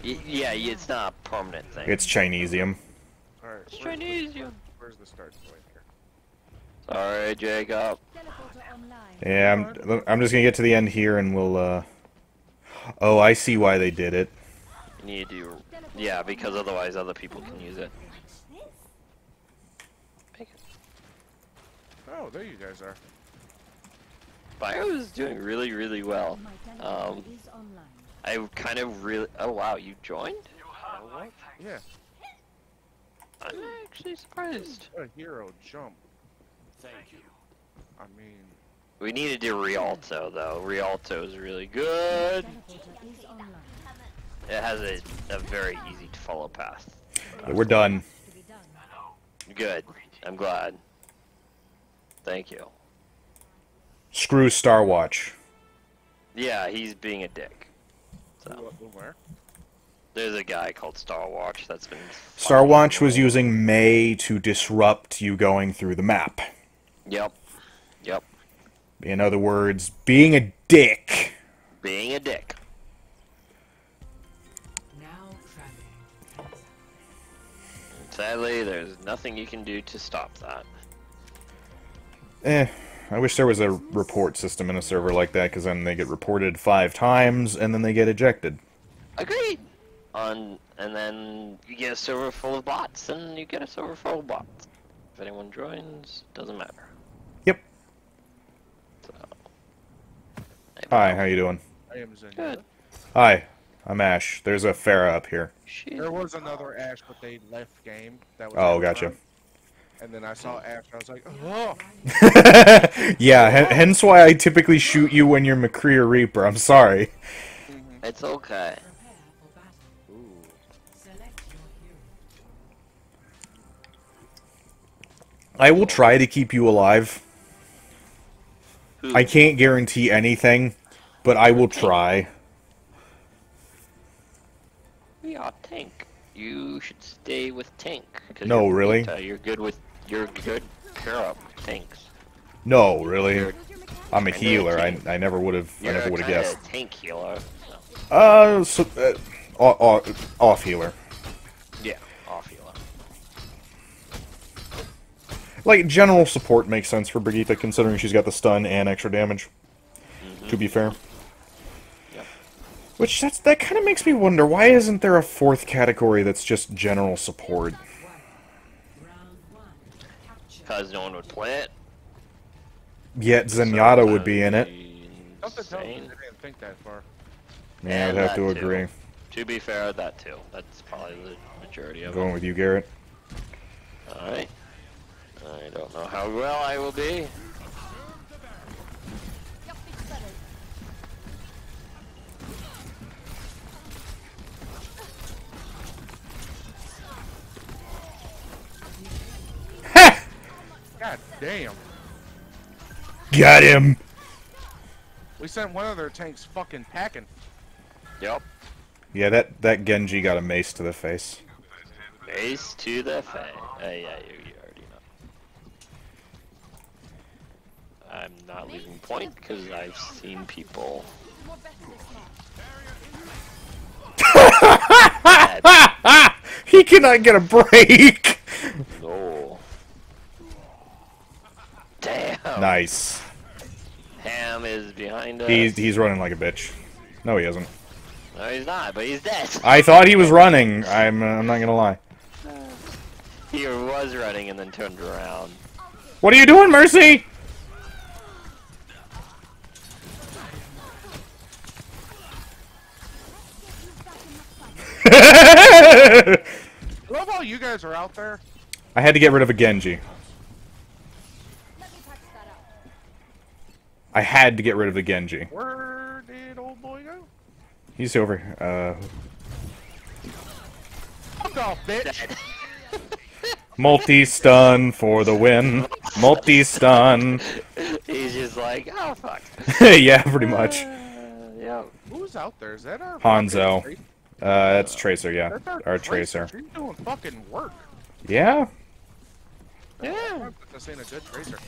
Y- yeah, it's not a permanent thing. It's Chinesium. alright. It's where's the- Where's the start point here? Sorry, Jacob. Teleporter online. Yeah, I'm, I'm just gonna get to the end here, and we'll. uh... Oh, I see why they did it. You need to do. Yeah, because otherwise other people can use it. Oh, there you guys are. Bio is doing really, really well. My teleporter Um. I kind of really. Oh wow, you joined? Oh. Yeah. I'm actually surprised. A hero jump. Thank you. I mean, We need to do Rialto though. Rialto is really good. It has a, a very easy to follow path. We're done. To be done. Good. I'm glad. Thank you. Screw Star Watch. Yeah, he's being a dick. So Where? there's a guy called Star Watch that's been. Star fucking Watch was using Mei to disrupt you going through the map. Yep. Yep. In other words, being a dick. Being a dick. Now. Sadly, there's nothing you can do to stop that. Eh, I wish there was a report system in a server like that, because then they get reported five times, and then they get ejected. Agreed. On and then you get a server full of bots, and you get a server full of bots. If anyone joins, doesn't matter. Yep. So. Hi, how you doing? I am Zen. Good. Hi, I'm Ash. There's a Pharah up here. Shit. There was another Ash, but they left game. That was Oh, gotcha. time. And then I saw Ash, and I was like, oh. yeah, h- hence why I typically shoot you when you're McCree or Reaper. I'm sorry. Mm-hmm. It's okay. Prepare for battle. Select your hero. I will try to keep you alive. Who? I can't guarantee anything, but I will try. Yeah, tank. You should stay with tank. No, you're really? Meta. You're good with. You're good pair up tanks. No, really. You're, I'm a healer. I. I never would have. I never would have guessed. a tank healer. So. Uh, so, uh off, off healer. Like general support makes sense for Brigitte, considering she's got the stun and extra damage. Mm-hmm. To be fair. Yep. Which that's that kind of makes me wonder why isn't there a fourth category that's just general support? Round one. Capture. Because no one would play it. Yet Zenyatta would uh, be in it. Something tells me Insane. they didn't think that far. Yeah, I'd have to too. agree. To be fair, that too. That's probably the majority of Going it. with you, Garrett. Alright. I don't know how well I will be. Ha! God damn. Got him. We sent one of their tanks fucking packing. Yep. Yeah, that that Genji got a mace to the face. Mace to the face. Yeah, you, you already know. I'm not leaving point because I've seen people. He cannot get a break. No. Damn. nice. Ham is behind us. He's he's running like a bitch. No, he isn't. No, he's not, but he's dead. I thought he was running. I'm uh, I'm not gonna lie. He was running and then turned around. What are you doing, Mercy? love how you guys are out there. I had to get rid of a Genji. I had to get rid of the Genji. Where did old boy go? He's over. Uh, Fuck off, bitch. Multi stun for the win. Multi stun. he's just like, oh fuck. yeah, pretty much. Uh, yeah. Who's out there? Is that our Hanzo. Fucking Uh, that's Tracer. Yeah, That's our, our Tracer. She's doing fucking work. Yeah. Yeah. This ain't a good tracer.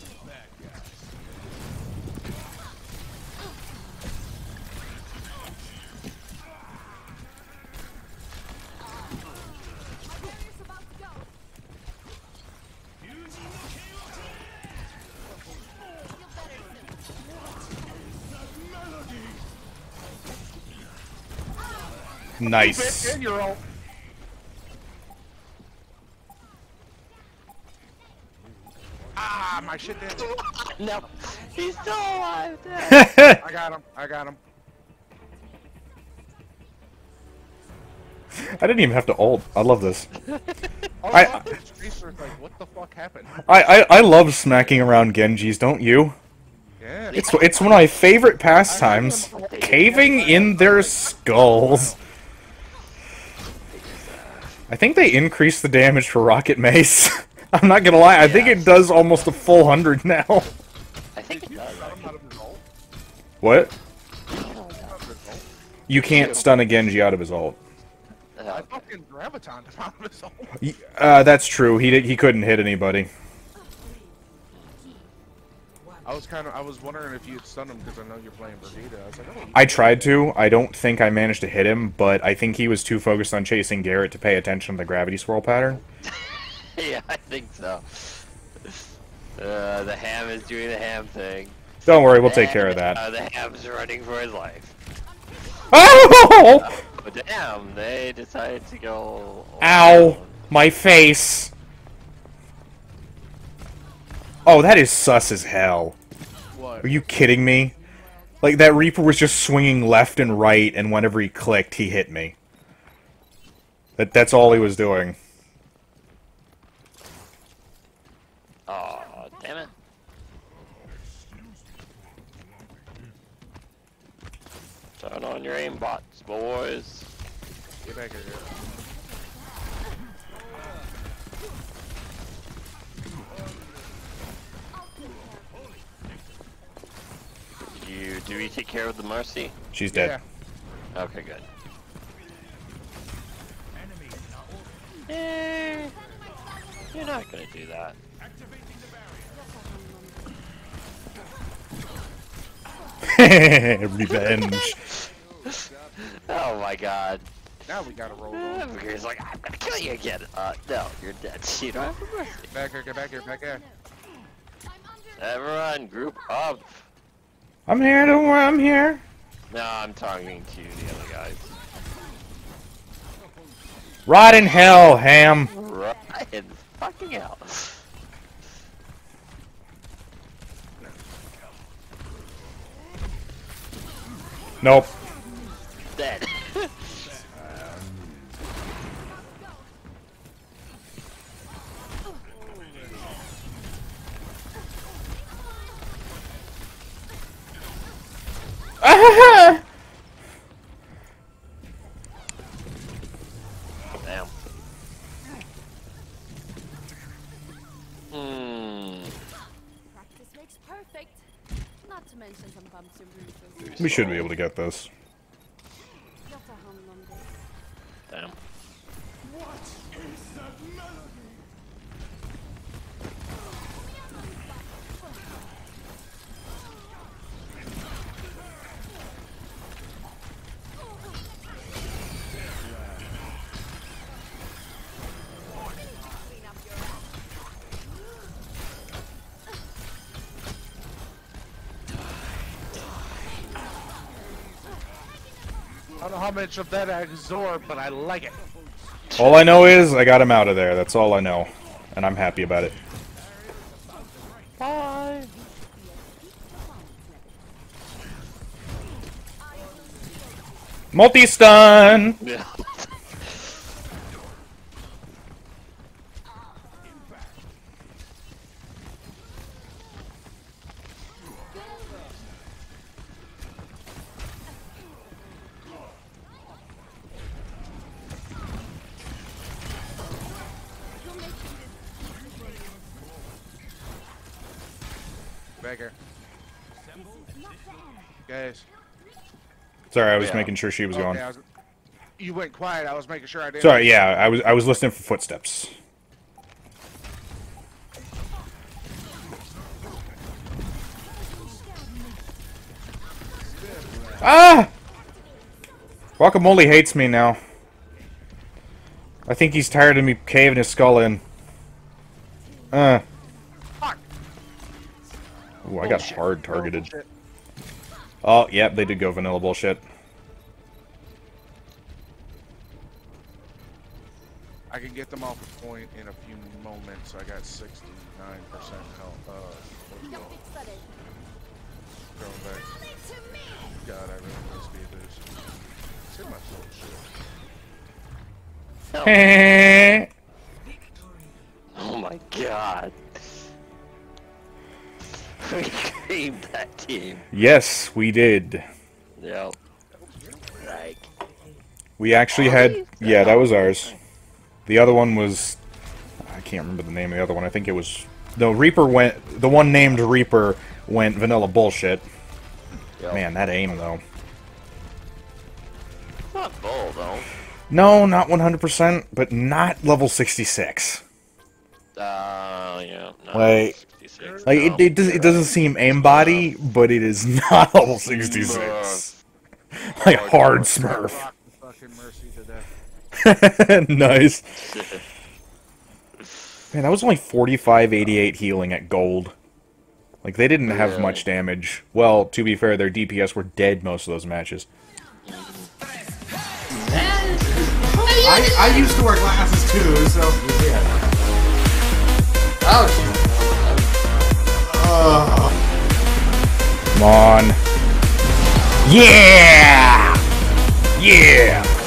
Nice. Bitch, and you're. Ah, my shit did. No, he's still alive. I got him. I got him. I didn't even have to ult. I love this. Oh, I- fuck, this tracer's like, what the fuck happened? I, I, I love smacking around Genjis, don't you? Yeah. It's it's one of my favorite pastimes. Caving in their skulls. I think they increased the damage for Rocket Mace. I'm not gonna lie, I think it does almost a full hundred now. I think it does. Stun him out of his ult. What? Out of his ult. You can't stun a Genji out of his ult. I Uh, fucking graviton him out of his ult. Uh, that's true. He did, he couldn't hit anybody. I was kind of, I was wondering if you'd stun him because I know you're playing Brigitte. I like, oh. I tried to. I don't think I managed to hit him, but I think he was too focused on chasing Garrett to pay attention to the gravity swirl pattern. yeah, I think so. Uh, the ham is doing the ham thing. Don't worry, we'll take care of that. Uh, the ham's running for his life. Oh! Oh, damn, they decided to go. Ow! My face! Oh, that is sus as hell. What? Are you kidding me? Like, that Reaper was just swinging left and right, and whenever he clicked, he hit me. That, that's all he was doing. Oh, damn it. Turn on your aimbots, boys. Get back here. You do you take care of the mercy? She's Yeah. dead. Okay, good. Eh, you're not gonna do that. Revenge. Oh my god. Now we gotta roll. roll. He's like, I'm gonna kill you again. Uh, no, you're dead. You don't have. Back here, get back here, back here. Everyone, group up. I'm here, don't worry, I'm here. No, I'm talking to the other guys. Rot in hell, Ham. Ryan, fucking hell. Nope. Dead. And bruises. We should be able to get this. How much of that I absorb, but I like it. All I know is I got him out of there. That's all I know. And I'm happy about it. Bye. Multi-stun! Yeah. Here. Guys. Sorry, I was Yeah. making sure she was. Okay, was, you went quiet. I was making sure I didn't. Sorry, yeah, I was I was listening for footsteps. Ah! Guacamole hates me now. I think he's tired of me caving his skull in. Uh. Fuck. Ooh, I got Bullshit. hard targeted. Oh, yep, they did go vanilla bullshit. I can get them off a point in a few moments. I got 69% health. Uh, what's it called? Going back. God, I really miss Beavers. It's in my soul shit. Oh my god. We creamed that team. yes, we did. Yep. Like, We actually had... Yeah, that was ours. The other one was I can't remember the name of the other one. I think it was no Reaper went. The one named Reaper went vanilla bullshit. Yep. Man, that aim though. It's not bull though. No, not 100%, but not level 66. Uh, yeah. No, Like- 66, Like no. it, it, does, it doesn't seem aimbody, but it is not level 66. Like hard Smurf. Rock the fucking mercy to death. nice. Man, that was only 4588 healing at gold. Like they didn't have Yeah. much damage. Well, to be fair, their DPS were dead most of those matches. I, I used to wear glasses too, so yeah. Come on. Yeah! Yeah!